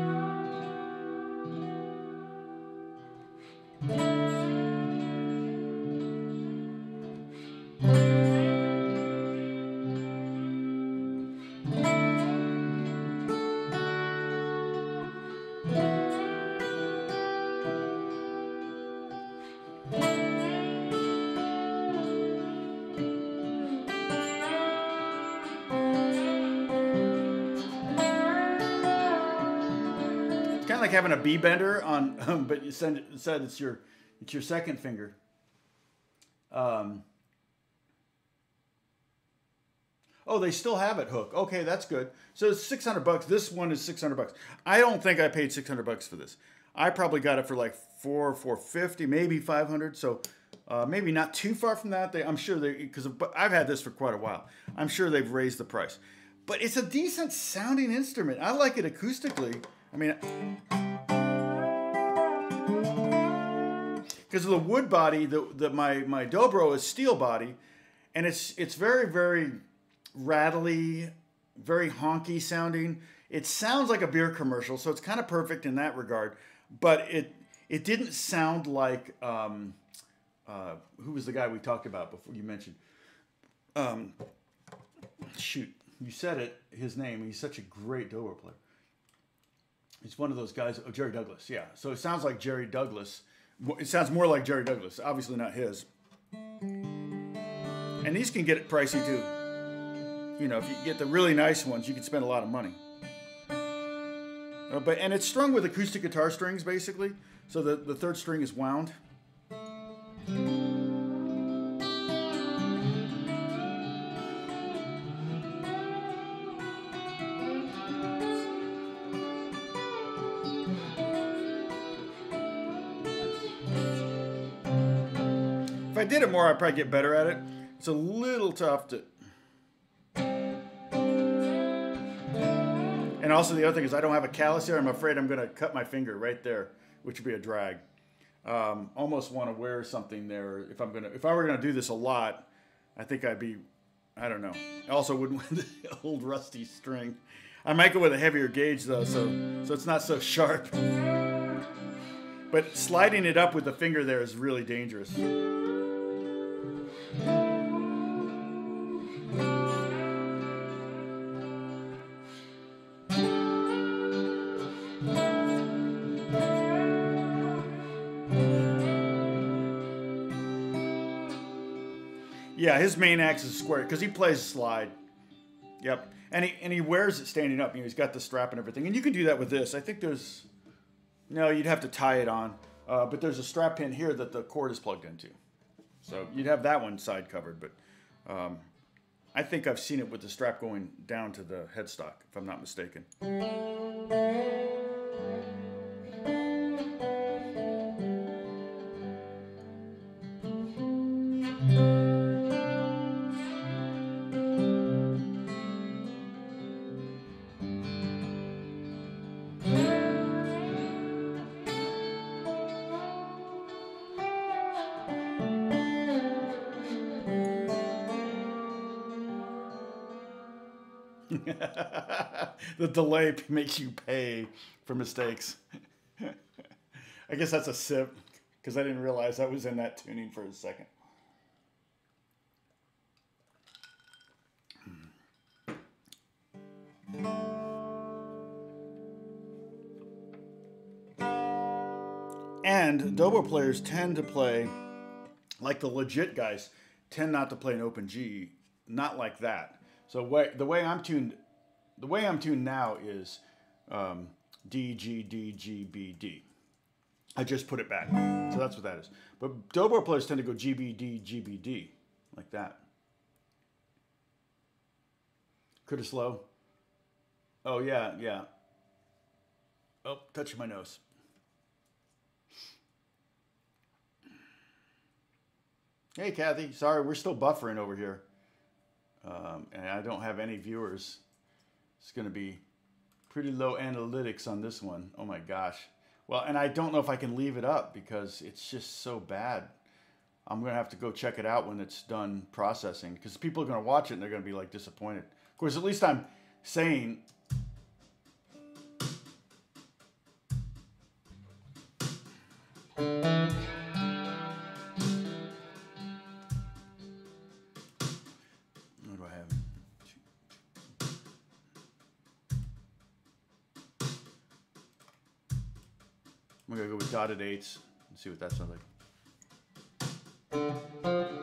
Having a B bender on, um, but you send said it's your it's your second finger. Um, oh, they still have it hook. Okay, that's good. So it's six hundred bucks. This one is six hundred bucks. I don't think I paid six hundred bucks for this. I probably got it for like four four fifty, maybe five hundred. So. Uh, maybe not too far from that. They, I'm sure they, because I've had this for quite a while. I'm sure they've raised the price, but it's a decent sounding instrument. I like it acoustically. I mean, because of the wood body, the, the my my dobro is steel body, and it's it's very very rattly, very honky sounding. It sounds like a beer commercial, so it's kind of perfect in that regard. But it it didn't sound like um, uh, who was the guy we talked about before you mentioned. Um, shoot, you said it. His name. He's such a great dobro player. He's one of those guys. Oh, Jerry Douglas. Yeah. So it sounds like Jerry Douglas. It sounds more like Jerry Douglas. Obviously not his. And these can get pricey too. You know, if you get the really nice ones, you can spend a lot of money. Uh, but and it's strung with acoustic guitar strings basically. So the, the third string is wound. I more, I'd probably get better at it. It's a little tough to. And also the other thing is I don't have a callus here. I'm afraid I'm going to cut my finger right there, which would be a drag. Um, almost want to wear something there. If I'm gonna, if I were gonna do this a lot, I think I'd be, I don't know. I also wouldn't want the old rusty string. I might go with a heavier gauge though, so so it's not so sharp. But sliding it up with the finger there is really dangerous. His main axe is square because he plays slide. Yep, and he and he wears it standing up. You know, he's got the strap and everything, and you can do that with this. I think there's no, you'd have to tie it on, uh, but there's a strap pin here that the cord is plugged into, so you'd have that one side covered. But um, I think I've seen it with the strap going down to the headstock, if I'm not mistaken. the delay makes you pay for mistakes. I guess that's a sip because I didn't realize I was in that tuning for a second. And dobro players tend to play, like the legit guys, tend not to play an open G, not like that so way, the way I'm tuned, the way I'm tuned now is um, D G D G B D. I just put it back, so that's what that is. But dobro players tend to go G B D G B D like that. Could have slow. Oh yeah, yeah. Oh, touching my nose. Hey, Kathy. Sorry, we're still buffering over here. Um, and I don't have any viewers. It's going to be pretty low analytics on this one. Oh my gosh. Well, and I don't know if I can leave it up because it's just so bad. I'm going to have to go check it out when it's done processing because people are going to watch it and they're going to be like disappointed. Of course, at least I'm saying dotted eights and see what that sounds like.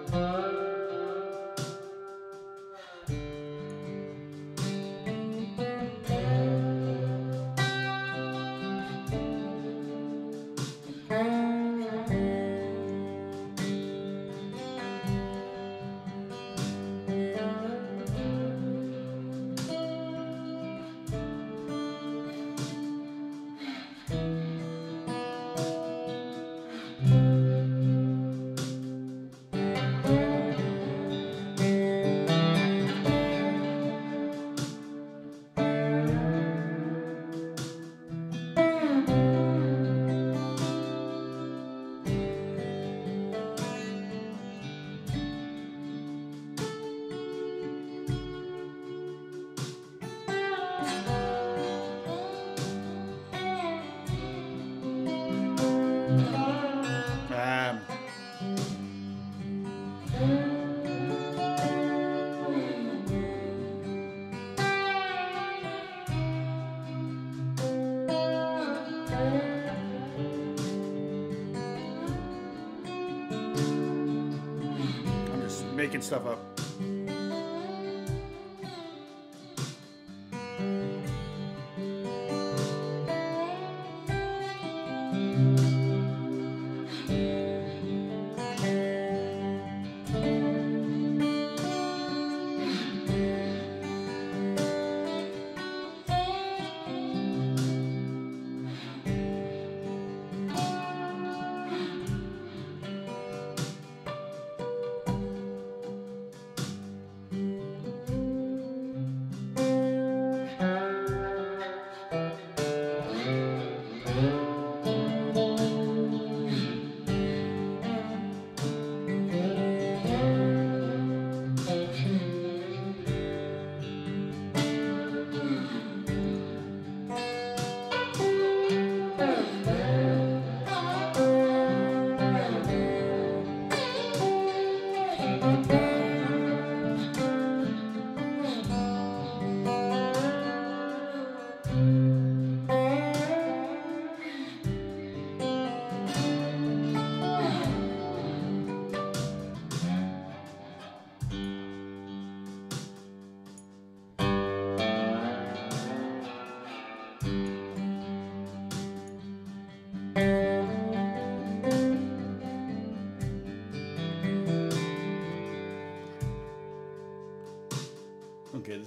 Making stuff up.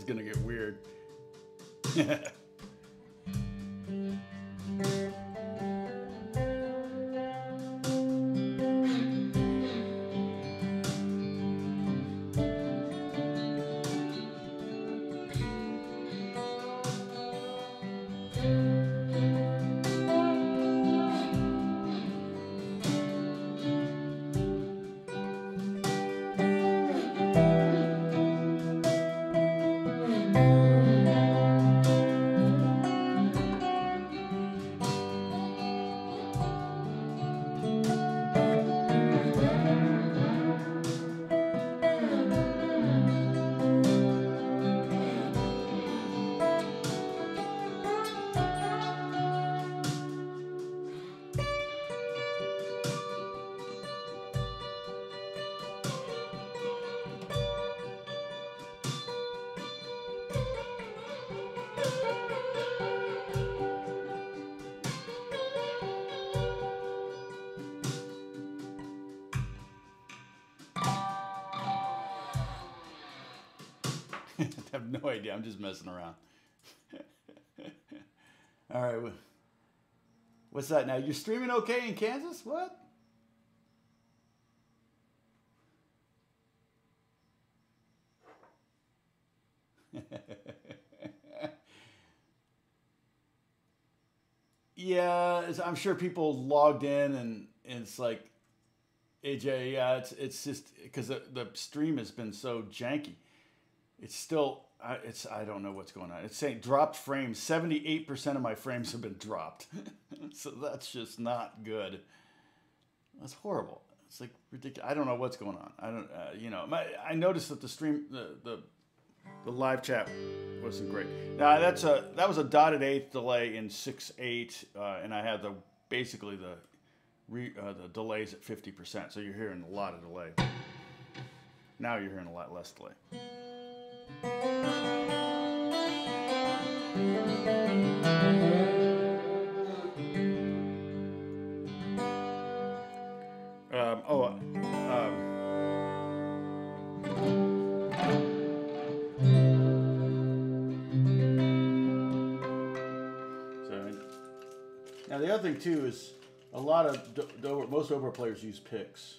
Gonna get weird. Have no idea. I'm just messing around. All right. What's that now? You're streaming okay in Kansas? What? yeah, I'm sure people logged in and, and it's like, AJ, yeah, it's it's just because the, the stream has been so janky. It's still, it's I don't know what's going on. It's saying dropped frames. Seventy eight percent of my frames have been dropped, so that's just not good. That's horrible. It's like ridiculous. I don't know what's going on. I don't, uh, you know, my, I noticed that the stream, the, the the live chat wasn't great. Now that's a that was a dotted eighth delay in six eight, uh, and I had the basically the re, uh, the delays at fifty percent. So you're hearing a lot of delay. Now you're hearing a lot less delay. Um, oh, um, so now the other thing too is a lot of most dobro players use picks,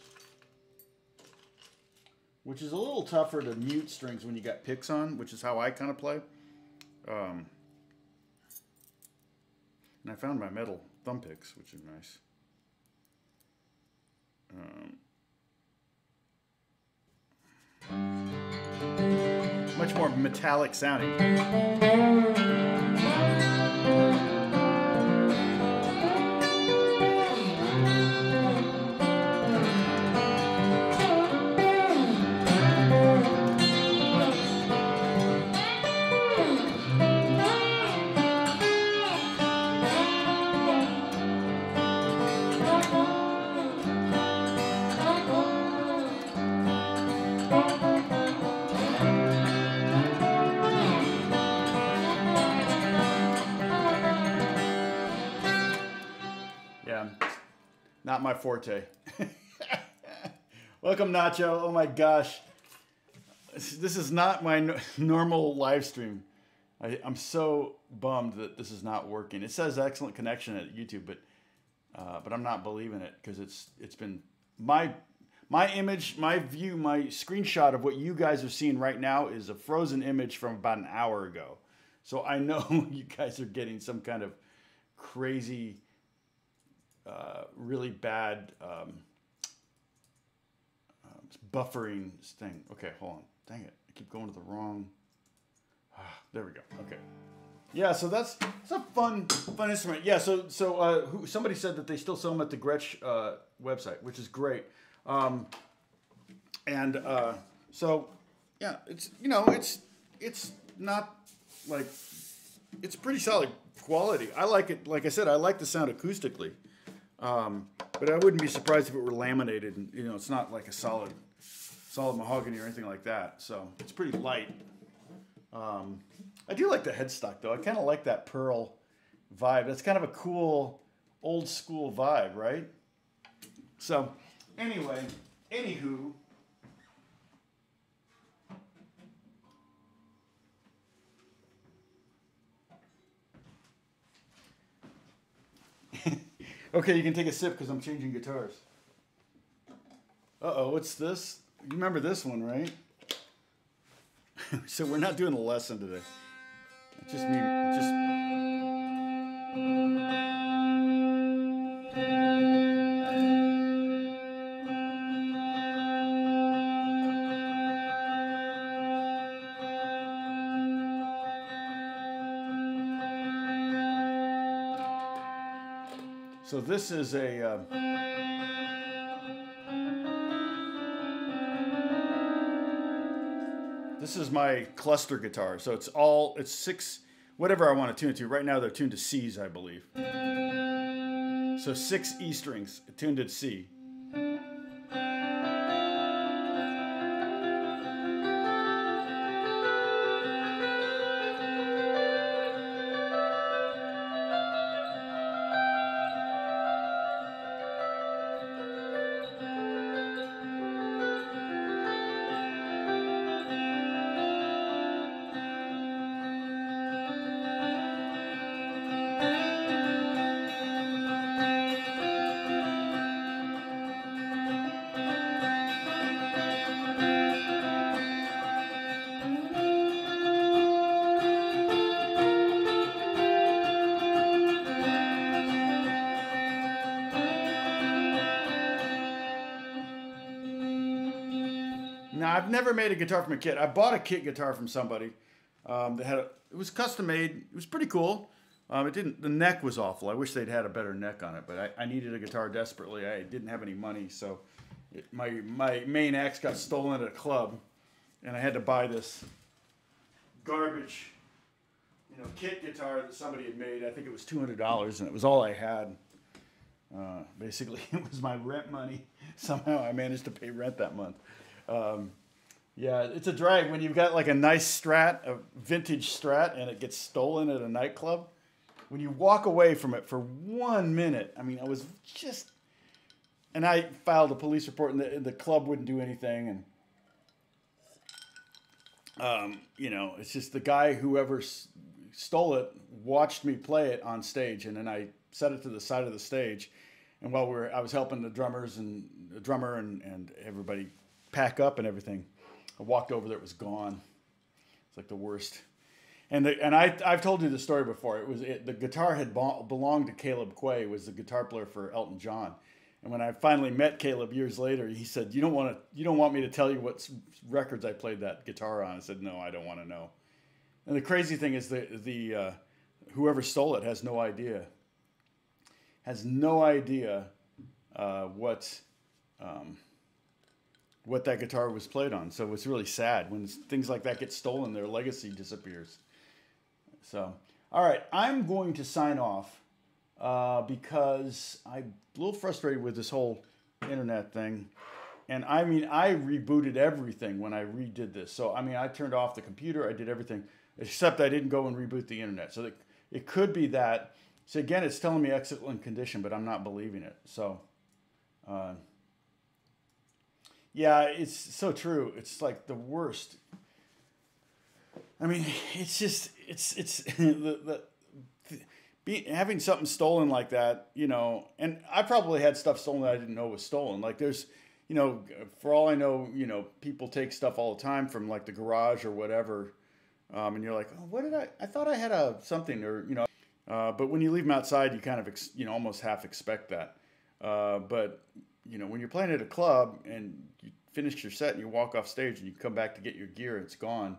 which is a little tougher to mute strings when you got picks on, which is how I kind of play. Um, and I found my metal thumb picks, which is nice. Um, much more metallic sounding. Not my forte. Welcome, Nacho. Oh my gosh. This is not my normal live stream. I, I'm so bummed that this is not working. It says excellent connection at YouTube, but uh, but I'm not believing it because it's it's been my my image, my view, my screenshot of what you guys are seeing right now is a frozen image from about an hour ago. So I know you guys are getting some kind of crazy uh, really bad um, uh, buffering thing. Okay, hold on. Dang it. I keep going to the wrong. Ah, there we go. Okay. Yeah, so that's it's a fun fun instrument. Yeah, so so uh, who, somebody said that they still sell them at the Gretsch uh, website, which is great. Um, and uh, so yeah, it's you know it's it's not like it's pretty solid quality. I like it. Like I said, I like the sound acoustically. Um, but I wouldn't be surprised if it were laminated. And, you know, it's not like a solid, solid mahogany or anything like that. So it's pretty light. Um, I do like the headstock though. I kind of like that pearl vibe. That's kind of a cool, old school vibe, right? So, anyway, anywho. Okay, you can take a sip because I'm changing guitars. Uh oh, what's this? You remember this one, right? so we're not doing a lesson today. Just me, just. This is a. Uh, this is my cluster guitar. So it's all it's six whatever I want to tune it to. Right now they're tuned to C's, I believe. So six E strings tuned to C. made a guitar from a kit. I bought a kit guitar from somebody um, that had a, it was custom made. It was pretty cool. Um, it didn't. The neck was awful. I wish they'd had a better neck on it, but I, I needed a guitar desperately. I didn't have any money, so it, my my main axe got stolen at a club, and I had to buy this garbage, you know, kit guitar that somebody had made. I think it was two hundred dollars, and it was all I had. Uh, basically, it was my rent money. Somehow, I managed to pay rent that month. Um, yeah, it's a drag when you've got like a nice Strat, a vintage Strat, and it gets stolen at a nightclub. When you walk away from it for one minute, I mean, I was just, and I filed a police report, and the, the club wouldn't do anything, and um, you know, it's just the guy whoever stole it watched me play it on stage, and then I set it to the side of the stage, and while we were, I was helping the drummers and the drummer and and everybody pack up and everything. I walked over there, it was gone. It's like the worst. And the, and I I've told you the story before. It was it, the guitar had bo- belonged to Caleb Quaye, was the guitar player for Elton John. And when I finally met Caleb years later, he said, "You don't want to you don't want me to tell you what records I played that guitar on." I said, "No, I don't want to know." And the crazy thing is the the uh, whoever stole it has no idea. Has no idea uh, what. Um, what that guitar was played on. So it's really sad when things like that get stolen, their legacy disappears. So, all right, I'm going to sign off uh, because I'm a little frustrated with this whole internet thing. And I mean, I rebooted everything when I redid this. So, I mean, I turned off the computer, I did everything, except I didn't go and reboot the internet. So, it, it could be that. So, again, it's telling me excellent condition, but I'm not believing it. So, uh, yeah, it's so true. It's like the worst. I mean, it's just it's it's the the, the be, having something stolen like that, you know. And I probably had stuff stolen that I didn't know was stolen. Like there's, you know, for all I know, you know, people take stuff all the time from like the garage or whatever, um, and you're like, oh, what did I? I thought I had a something or you know. Uh, but when you leave them outside, you kind of ex, you know almost half expect that. Uh, but you know when you're playing at a club and you finish your set and you walk off stage and you come back to get your gear it's gone.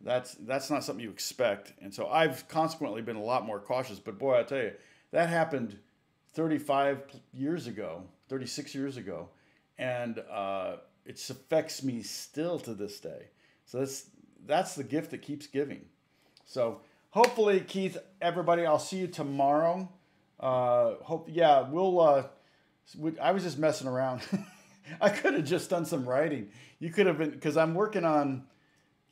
That's that's not something you expect. And so i've consequently been a lot more cautious but boy i tell you that happened 35 years ago 36 years ago and uh, it affects me still to this day. So that's that's the gift that keeps giving. So hopefully keith everybody i'll see you tomorrow. Uh, hope yeah we'll uh, I was just messing around. I could have just done some writing. You could have been because I'm working on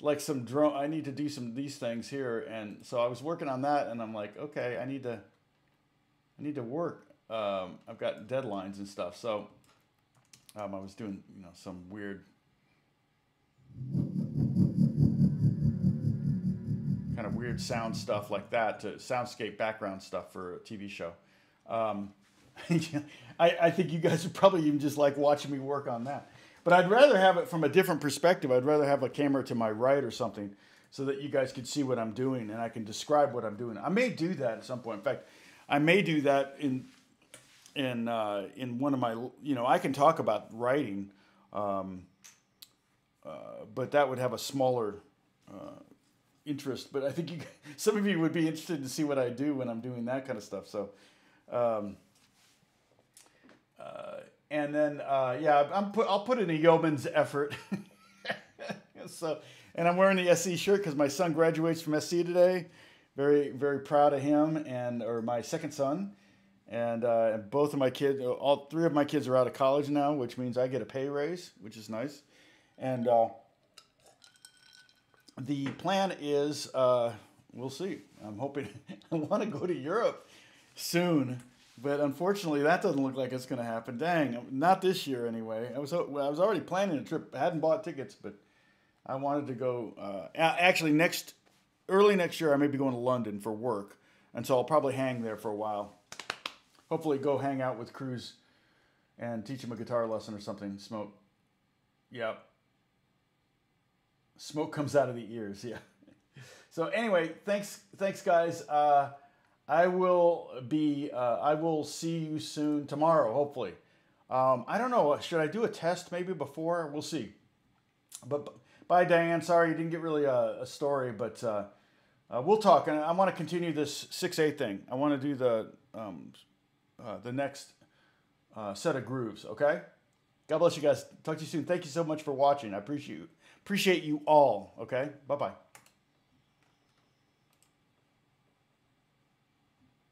like some drone. I need to do some these things here, and so I was working on that, and I'm like, okay, I need to, I need to work. Um, I've got deadlines and stuff, so um, I was doing you know some weird kind of weird sound stuff like that to soundscape background stuff for a TV show. Um, I, I think you guys would probably even just like watching me work on that. But I'd rather have it from a different perspective. I'd rather have a camera to my right or something so that you guys could see what I'm doing and I can describe what I'm doing. I may do that at some point. In fact, I may do that in in uh, in one of my you know I can talk about writing, um, uh, but that would have a smaller uh, interest. But I think you some of you would be interested to see what I do when I'm doing that kind of stuff. So. Um, uh, and then uh, yeah, I'm put, I'll put in a yeoman's effort. so, and I'm wearing the SC shirt because my son graduates from SC today. Very very proud of him and or my second son, and uh, both of my kids, all three of my kids are out of college now, which means I get a pay raise, which is nice. And uh, the plan is uh, we'll see. I'm hoping I want to go to Europe soon but unfortunately, that doesn't look like it's going to happen. Dang, not this year anyway. I was I was already planning a trip. I hadn't bought tickets, but I wanted to go. Uh, actually, next early next year, I may be going to London for work, and so I'll probably hang there for a while. Hopefully, go hang out with Cruz and teach him a guitar lesson or something. Smoke. Yep. Smoke comes out of the ears. Yeah. So anyway, thanks, thanks guys. Uh, I will be. Uh, I will see you soon tomorrow. Hopefully. Um, I don't know. Should I do a test maybe before? We'll see. But bye, Diane. Sorry you didn't get really a, a story, but uh, uh, we'll talk. And I want to continue this six eight thing. I want to do the um, uh, the next uh, set of grooves. Okay. God bless you guys. Talk to you soon. Thank you so much for watching. I appreciate you. Appreciate you all. Okay. Bye bye.